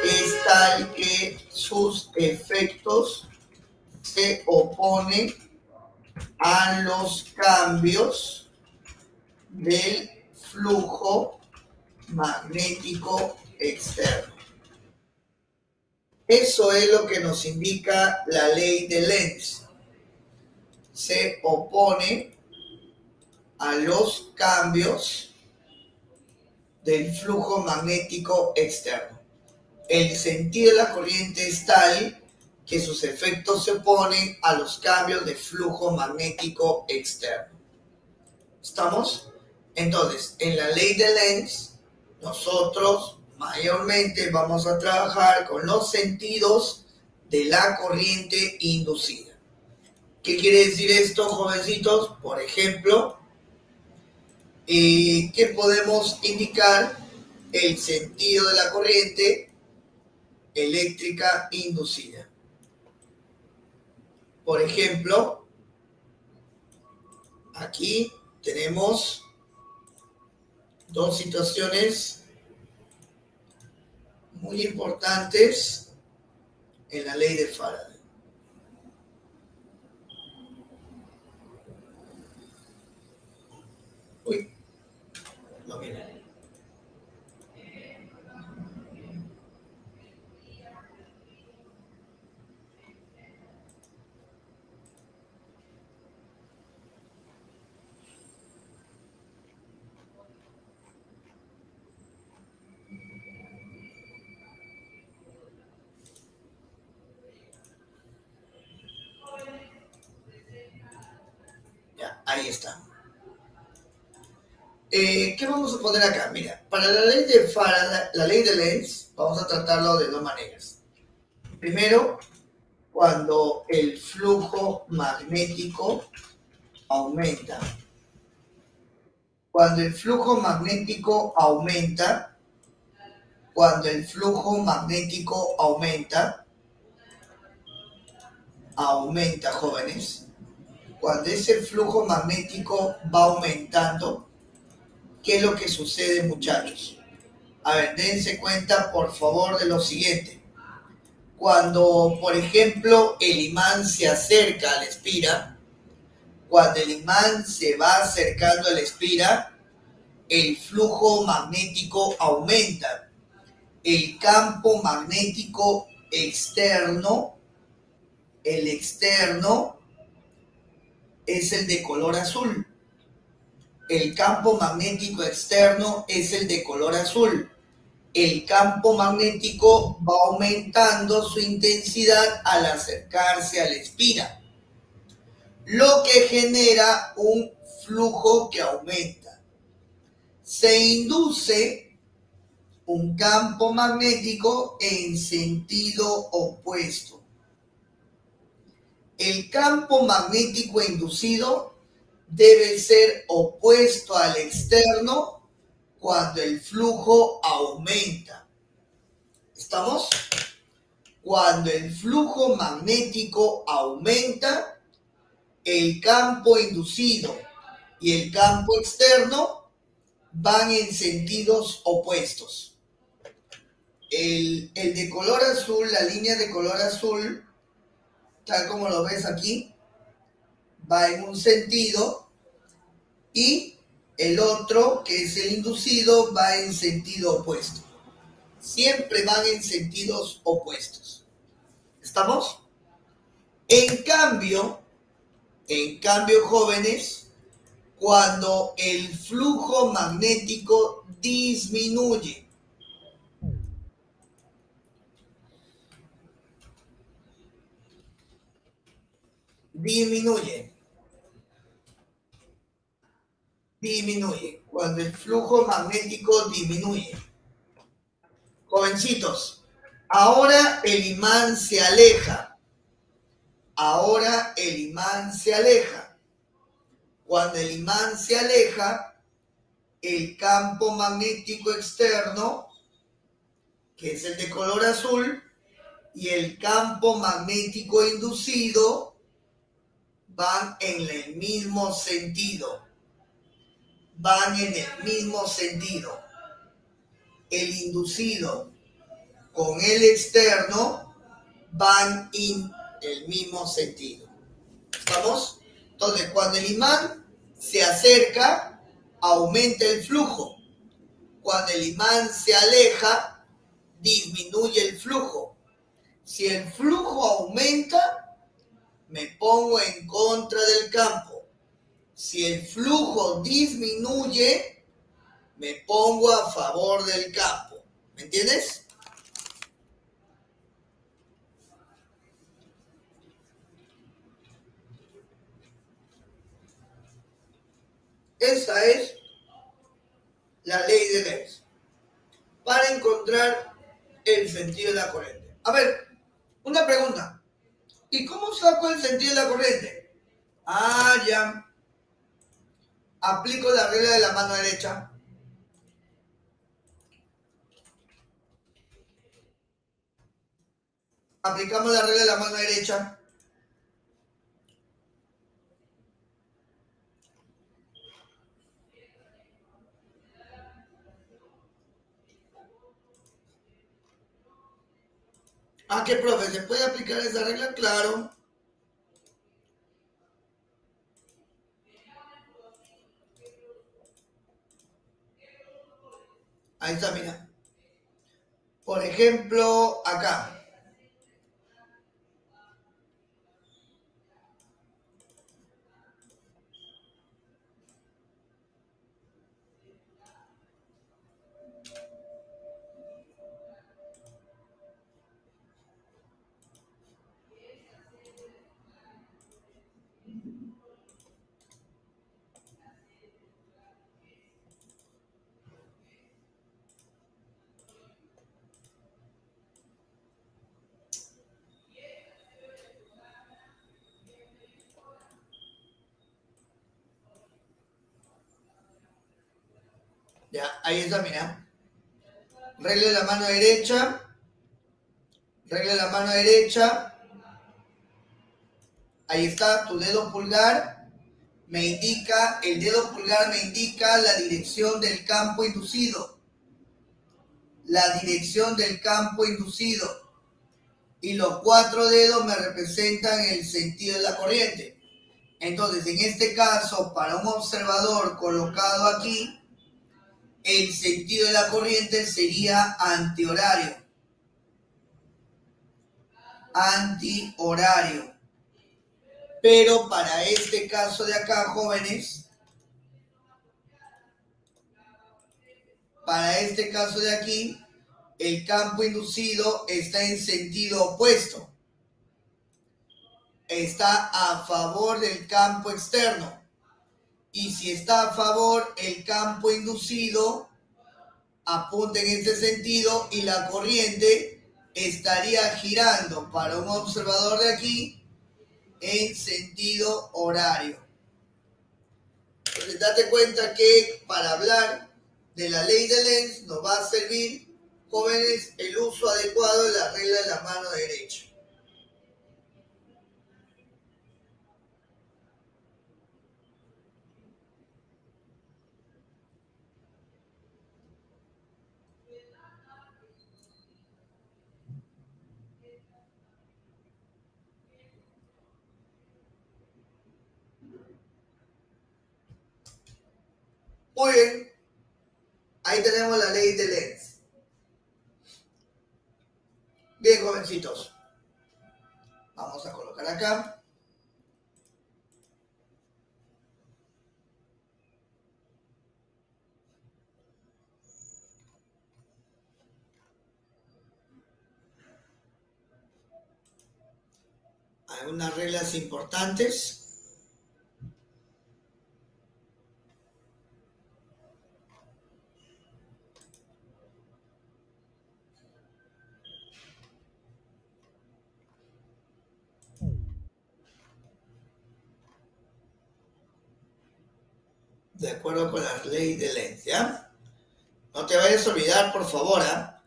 es tal que sus efectos se oponen a los cambios del flujo magnético externo. Eso es lo que nos indica la ley de Lenz. Se opone a los cambios del flujo magnético externo. El sentido de la corriente es tal que sus efectos se oponen a los cambios de flujo magnético externo. ¿Estamos? Entonces, en la ley de Lenz, nosotros mayormente vamos a trabajar con los sentidos de la corriente inducida. ¿Qué quiere decir esto, jovencitos? Por ejemplo, eh, que podemos indicar el sentido de la corriente eléctrica inducida. por ejemplo, aquí tenemos dos situaciones muy importantes en la ley de Faraday. Uy, no mira. Ahí está. Eh, ¿Qué vamos a poner acá? Mira, para la ley de Faraday, la ley de Lenz, vamos a tratarlo de dos maneras. Primero, cuando el flujo magnético aumenta. Cuando el flujo magnético aumenta, cuando el flujo magnético aumenta, aumenta, jóvenes, cuando ese flujo magnético va aumentando, ¿qué es lo que sucede, muchachos? A ver, dense cuenta, por favor, de lo siguiente. Cuando, por ejemplo, el imán se acerca a la espira, cuando el imán se va acercando a la espira, el flujo magnético aumenta. El campo magnético externo, el externo, es el de color azul. El campo magnético externo es el de color azul. El campo magnético va aumentando su intensidad al acercarse a la espira, lo que genera un flujo que aumenta. Se induce un campo magnético en sentido opuesto el campo magnético inducido debe ser opuesto al externo cuando el flujo aumenta. ¿Estamos? Cuando el flujo magnético aumenta, el campo inducido y el campo externo van en sentidos opuestos. El, el de color azul, la línea de color azul, tal como lo ves aquí, va en un sentido y el otro, que es el inducido, va en sentido opuesto. Siempre van en sentidos opuestos. ¿Estamos? En cambio, en cambio, jóvenes, cuando el flujo magnético disminuye, disminuye. Disminuye. Cuando el flujo magnético disminuye. Jovencitos, ahora el imán se aleja. Ahora el imán se aleja. Cuando el imán se aleja, el campo magnético externo, que es el de color azul, y el campo magnético inducido, van en el mismo sentido. Van en el mismo sentido. El inducido con el externo van en el mismo sentido. ¿Estamos? Entonces, cuando el imán se acerca, aumenta el flujo. Cuando el imán se aleja, disminuye el flujo. Si el flujo aumenta, me pongo en contra del campo. Si el flujo disminuye, me pongo a favor del campo. ¿Me entiendes? Esa es la ley de Lenz para encontrar el sentido de la corriente. A ver, una pregunta. ¿Y cómo saco el sentido de la corriente? Ah, ya aplico la regla de la mano derecha. Aplicamos la regla de la mano derecha. Ah, que profe, ¿se puede aplicar esa regla? Claro. Ahí está, mira. Por ejemplo, acá. Ya, ahí está, mira. Regle la mano derecha. Regle la mano derecha. Ahí está, tu dedo pulgar me indica, el dedo pulgar me indica la dirección del campo inducido. La dirección del campo inducido. Y los cuatro dedos me representan el sentido de la corriente. Entonces, en este caso, para un observador colocado aquí, el sentido de la corriente sería antihorario. Antihorario. Pero para este caso de acá, jóvenes, para este caso de aquí, el campo inducido está en sentido opuesto. Está a favor del campo externo y si está a favor el campo inducido, apunta en este sentido y la corriente estaría girando para un observador de aquí en sentido horario. Entonces date cuenta que para hablar de la ley de Lenz nos va a servir, jóvenes, el uso adecuado de la regla de la mano derecha. Muy bien. Ahí tenemos la ley de Lenz. Bien, jovencitos. Vamos a colocar acá. Hay unas reglas importantes. De acuerdo con la ley de Lenz. No te vayas a olvidar, por favor, ¿ah?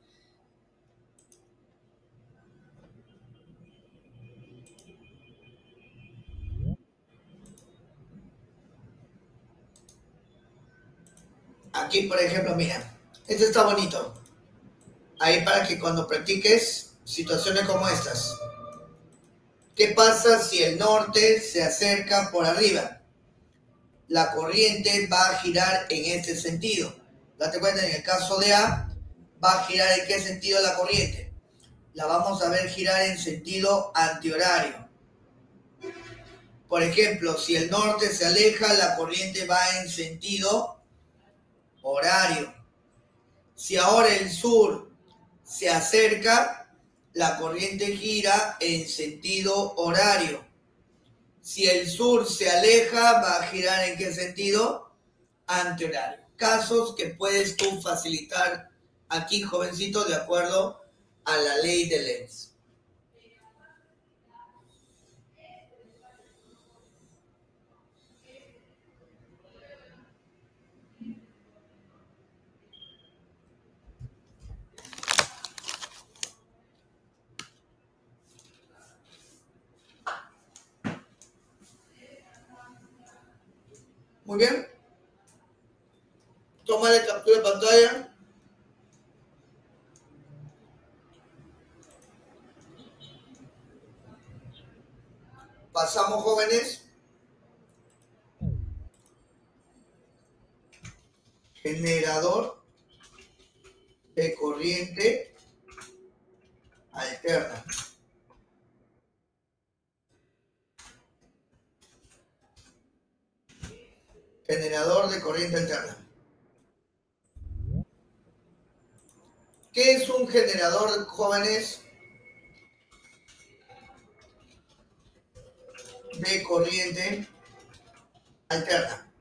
Aquí, por ejemplo, mira, este está bonito. Ahí para que cuando practiques situaciones como estas. ¿Qué pasa si el norte se acerca por arriba? La corriente va a girar en este sentido. Date cuenta, en el caso de A, va a girar en qué sentido la corriente. La vamos a ver girar en sentido antihorario. Por ejemplo, si el norte se aleja, la corriente va en sentido horario. Si ahora el sur se acerca, la corriente gira en sentido horario. Si el sur se aleja, va a girar en qué sentido? Antihorario. Casos que puedes tú facilitar aquí, jovencito, de acuerdo a la ley de Lenz. Muy bien. Toma de captura de pantalla. Pasamos jóvenes. Generador de corriente alterna. Generador de corriente alterna. ¿Qué es un generador, jóvenes? De corriente alterna.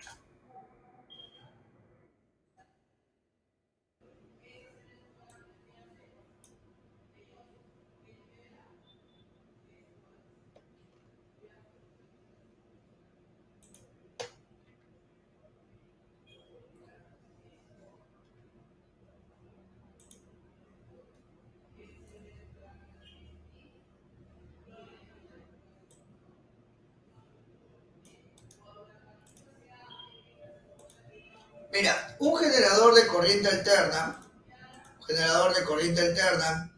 Mira, un generador de corriente alterna, generador de corriente alterna,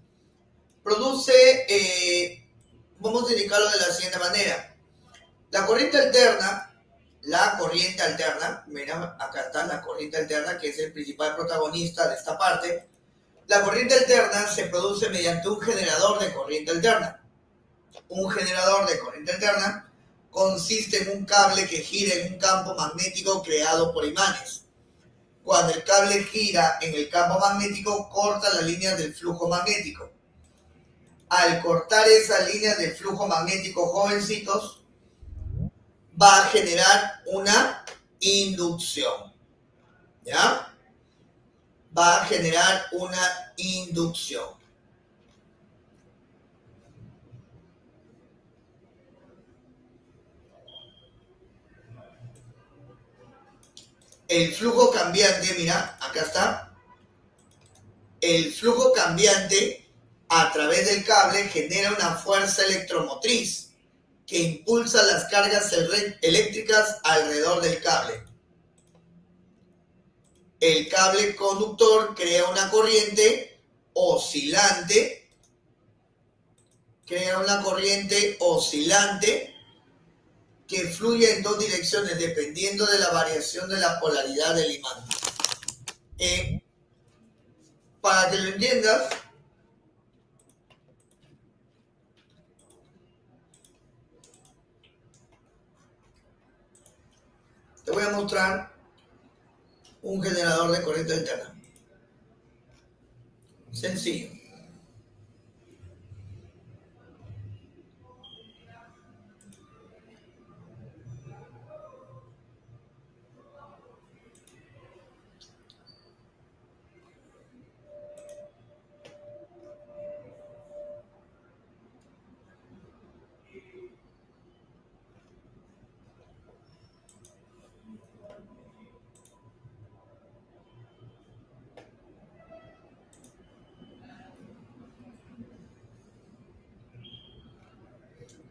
produce, eh, vamos a indicarlo de la siguiente manera. La corriente alterna, la corriente alterna, mira, acá está la corriente alterna, que es el principal protagonista de esta parte. La corriente alterna se produce mediante un generador de corriente alterna. Un generador de corriente alterna consiste en un cable que gira en un campo magnético creado por imanes cuando el cable gira en el campo magnético, corta la línea del flujo magnético. Al cortar esa línea del flujo magnético, jovencitos, va a generar una inducción. ¿Ya? Va a generar una inducción. El flujo cambiante, mira, acá está. El flujo cambiante a través del cable genera una fuerza electromotriz que impulsa las cargas eléctricas alrededor del cable. El cable conductor crea una corriente oscilante, crea una corriente oscilante que fluye en dos direcciones dependiendo de la variación de la polaridad del imán. Eh, para que lo entiendas, te voy a mostrar un generador de corriente alterna. Sencillo.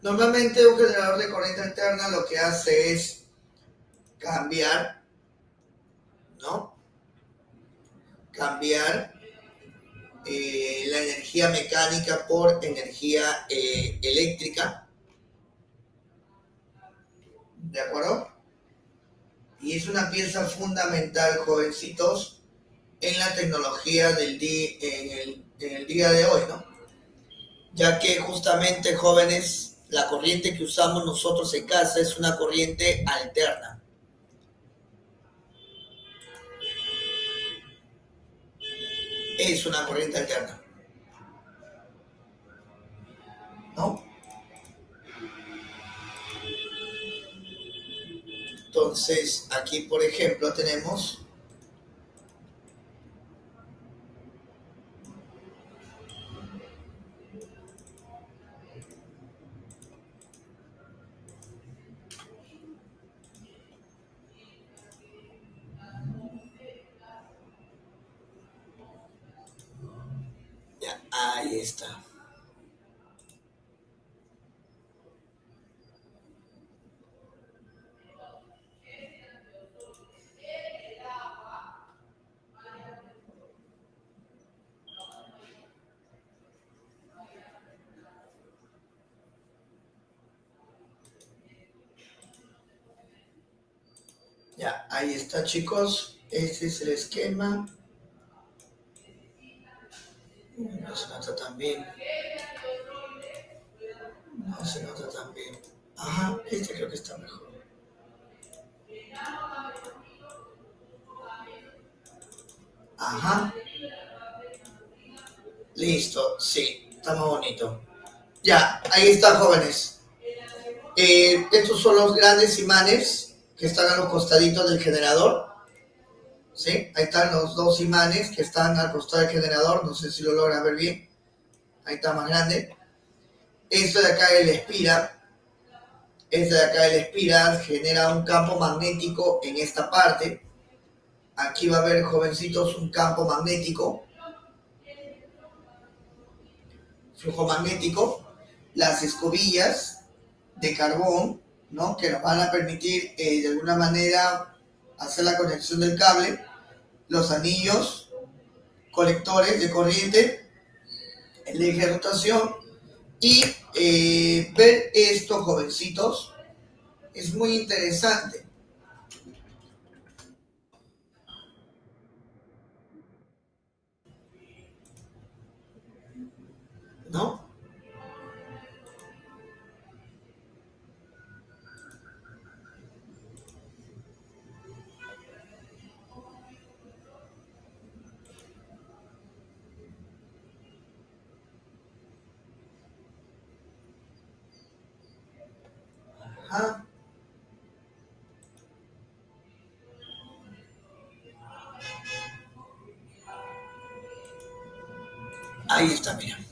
Normalmente un generador de corriente alterna lo que hace es cambiar, ¿no? Cambiar eh, la energía mecánica por energía eh, eléctrica. ¿De acuerdo? Y es una pieza fundamental, jovencitos, en la tecnología del día, en el, día de hoy, ¿no? Ya que justamente jóvenes la corriente que usamos nosotros en casa es una corriente alterna. Es una corriente alterna. ¿No? Entonces, aquí por ejemplo tenemos Ya, ahí está chicos, ese es el esquema. Bien. No se nota tan bien. Ajá, este creo que está mejor. Ajá. Listo, sí, está muy bonito. Ya, ahí está, jóvenes. Eh, estos son los grandes imanes que están a los costaditos del generador. ¿Sí? Ahí están los dos imanes que están al costado del generador. No sé si lo logran ver bien. Ahí está más grande. Esto de acá el espira. Este de acá el espira genera un campo magnético en esta parte. Aquí va a haber, jovencitos, un campo magnético. Flujo magnético. Las escobillas de carbón, ¿no? Que nos van a permitir eh, de alguna manera hacer la conexión del cable, los anillos, colectores de corriente, el eje de rotación y eh, ver estos jovencitos es muy interesante. ¿No? Ahí está, mira.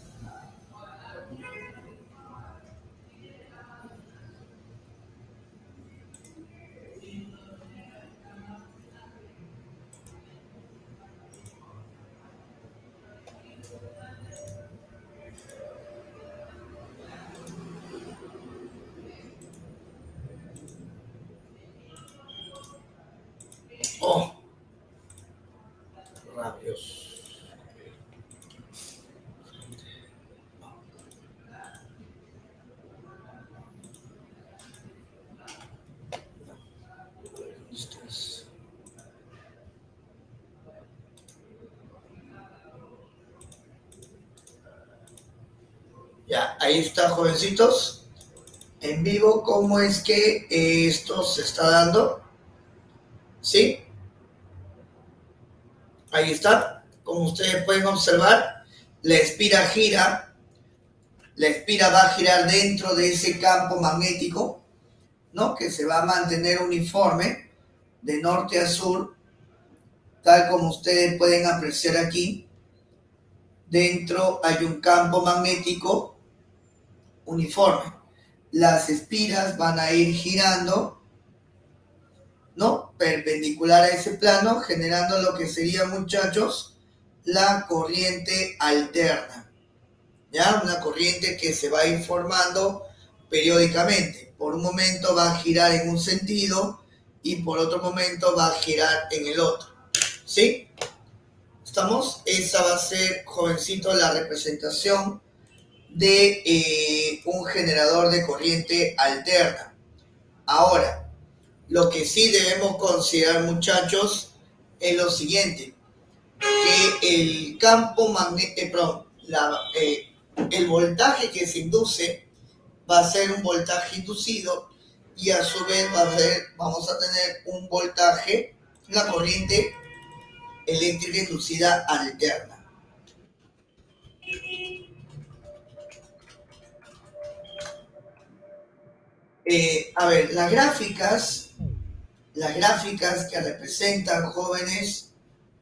Ahí está, jovencitos. En vivo, ¿cómo es que esto se está dando? ¿Sí? Ahí está. Como ustedes pueden observar, la espira gira. La espira va a girar dentro de ese campo magnético, ¿no? Que se va a mantener uniforme de norte a sur, tal como ustedes pueden apreciar aquí. Dentro hay un campo magnético uniforme. Las espiras van a ir girando, ¿no? Perpendicular a ese plano, generando lo que sería, muchachos, la corriente alterna. ¿Ya? Una corriente que se va a ir formando periódicamente. Por un momento va a girar en un sentido y por otro momento va a girar en el otro. ¿Sí? ¿Estamos? Esa va a ser, jovencito, la representación de eh, un generador de corriente alterna. Ahora, lo que sí debemos considerar, muchachos, es lo siguiente, que el campo magnético, eh, eh, el voltaje que se induce va a ser un voltaje inducido y a su vez va a vamos a tener un voltaje, una corriente eléctrica inducida alterna. Eh, a ver, las gráficas, las gráficas que representan jóvenes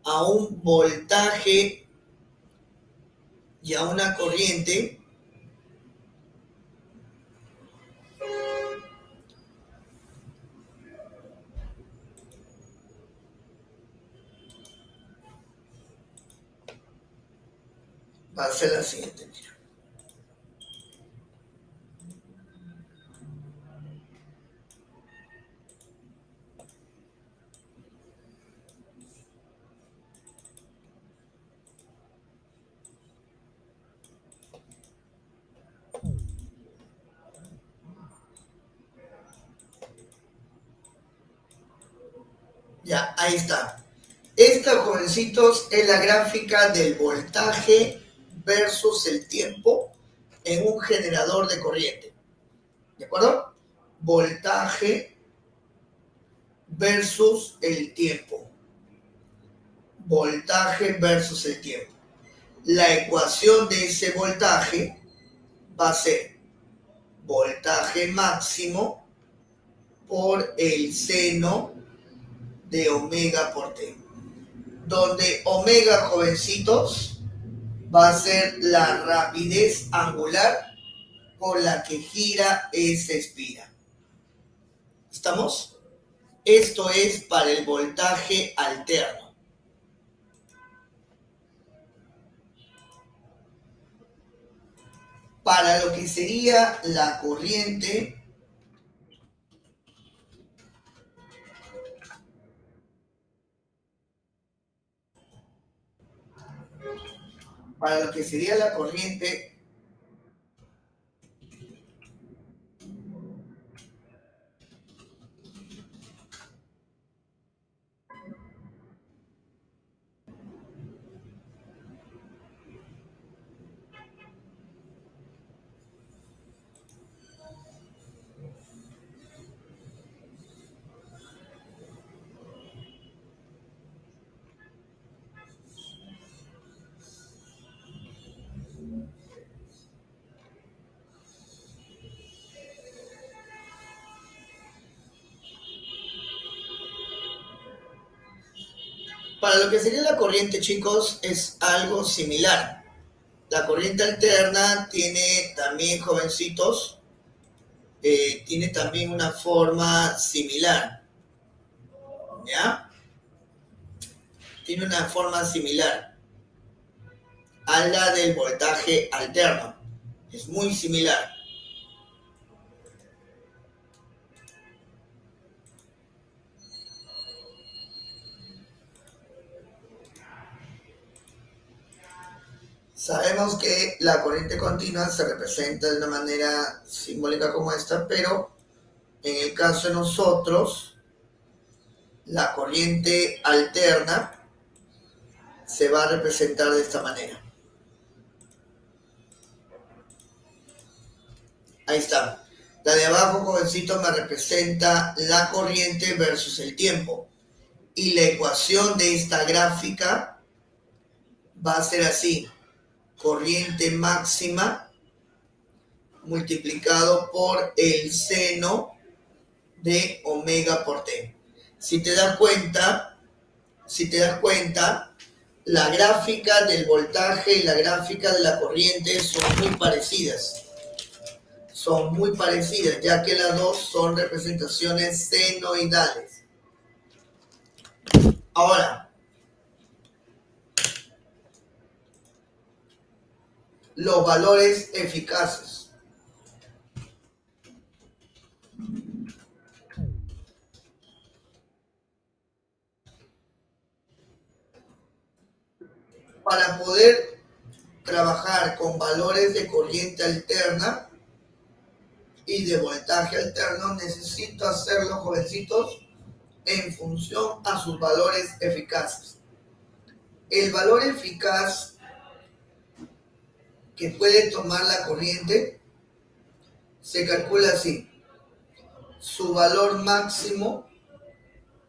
a un voltaje y a una corriente, va a ser la siguiente, Ya, ahí está. Esta, jovencitos, es la gráfica del voltaje versus el tiempo en un generador de corriente. ¿De acuerdo? Voltaje versus el tiempo. Voltaje versus el tiempo. La ecuación de ese voltaje va a ser voltaje máximo por el seno de omega por t. Donde omega, jovencitos, va a ser la rapidez angular por la que gira esa espira. ¿Estamos? Esto es para el voltaje alterno. Para lo que sería la corriente para lo que sería la corriente Para lo que sería la corriente, chicos, es algo similar. La corriente alterna tiene también, jovencitos, eh, tiene también una forma similar. ¿Ya? Tiene una forma similar a la del voltaje alterno. Es muy similar. Sabemos que la corriente continua se representa de una manera simbólica como esta, pero en el caso de nosotros, la corriente alterna se va a representar de esta manera. Ahí está. La de abajo, jovencito, me representa la corriente versus el tiempo. Y la ecuación de esta gráfica va a ser así corriente máxima multiplicado por el seno de omega por t. Si te das cuenta, si te das cuenta, la gráfica del voltaje y la gráfica de la corriente son muy parecidas. Son muy parecidas, ya que las dos son representaciones senoidales. Ahora, los valores eficaces. Para poder trabajar con valores de corriente alterna y de voltaje alterno, necesito hacerlo, jovencitos, en función a sus valores eficaces. El valor eficaz que puede tomar la corriente se calcula así. Su valor máximo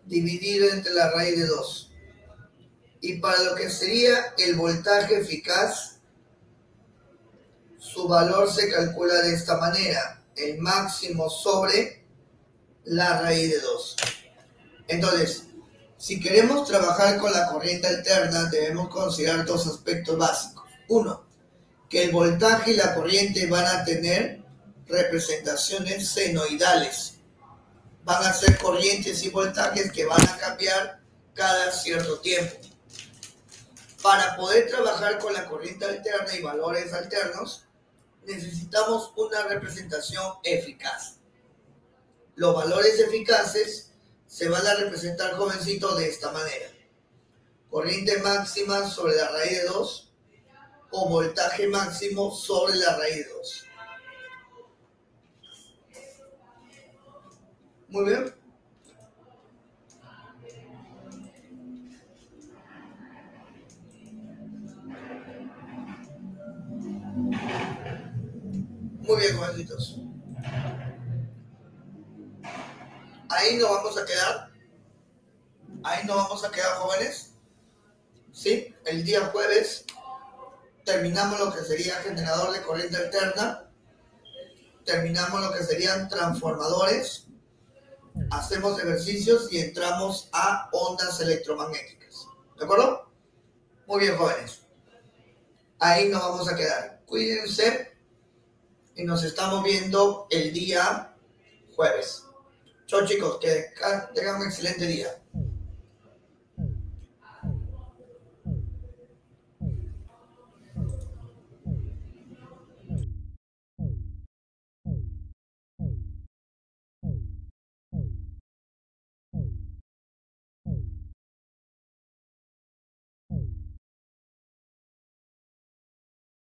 dividido entre la raíz de 2. Y para lo que sería el voltaje eficaz, su valor se calcula de esta manera. El máximo sobre la raíz de 2. Entonces, si queremos trabajar con la corriente alterna, debemos considerar dos aspectos básicos. Uno, que el voltaje y la corriente van a tener representaciones senoidales. Van a ser corrientes y voltajes que van a cambiar cada cierto tiempo. Para poder trabajar con la corriente alterna y valores alternos, necesitamos una representación eficaz. Los valores eficaces se van a representar, jovencito, de esta manera. Corriente máxima sobre la raíz de 2 o voltaje máximo sobre la raíz 2. Muy bien. Muy bien, jovencitos. Ahí nos vamos a quedar. Ahí nos vamos a quedar, jóvenes. ¿Sí? El día jueves terminamos lo que sería generador de corriente alterna. Terminamos lo que serían transformadores. Hacemos ejercicios y entramos a ondas electromagnéticas. ¿De acuerdo? Muy bien, jóvenes. Ahí nos vamos a quedar. Cuídense y nos estamos viendo el día jueves. Chao chicos, que tengan un excelente día.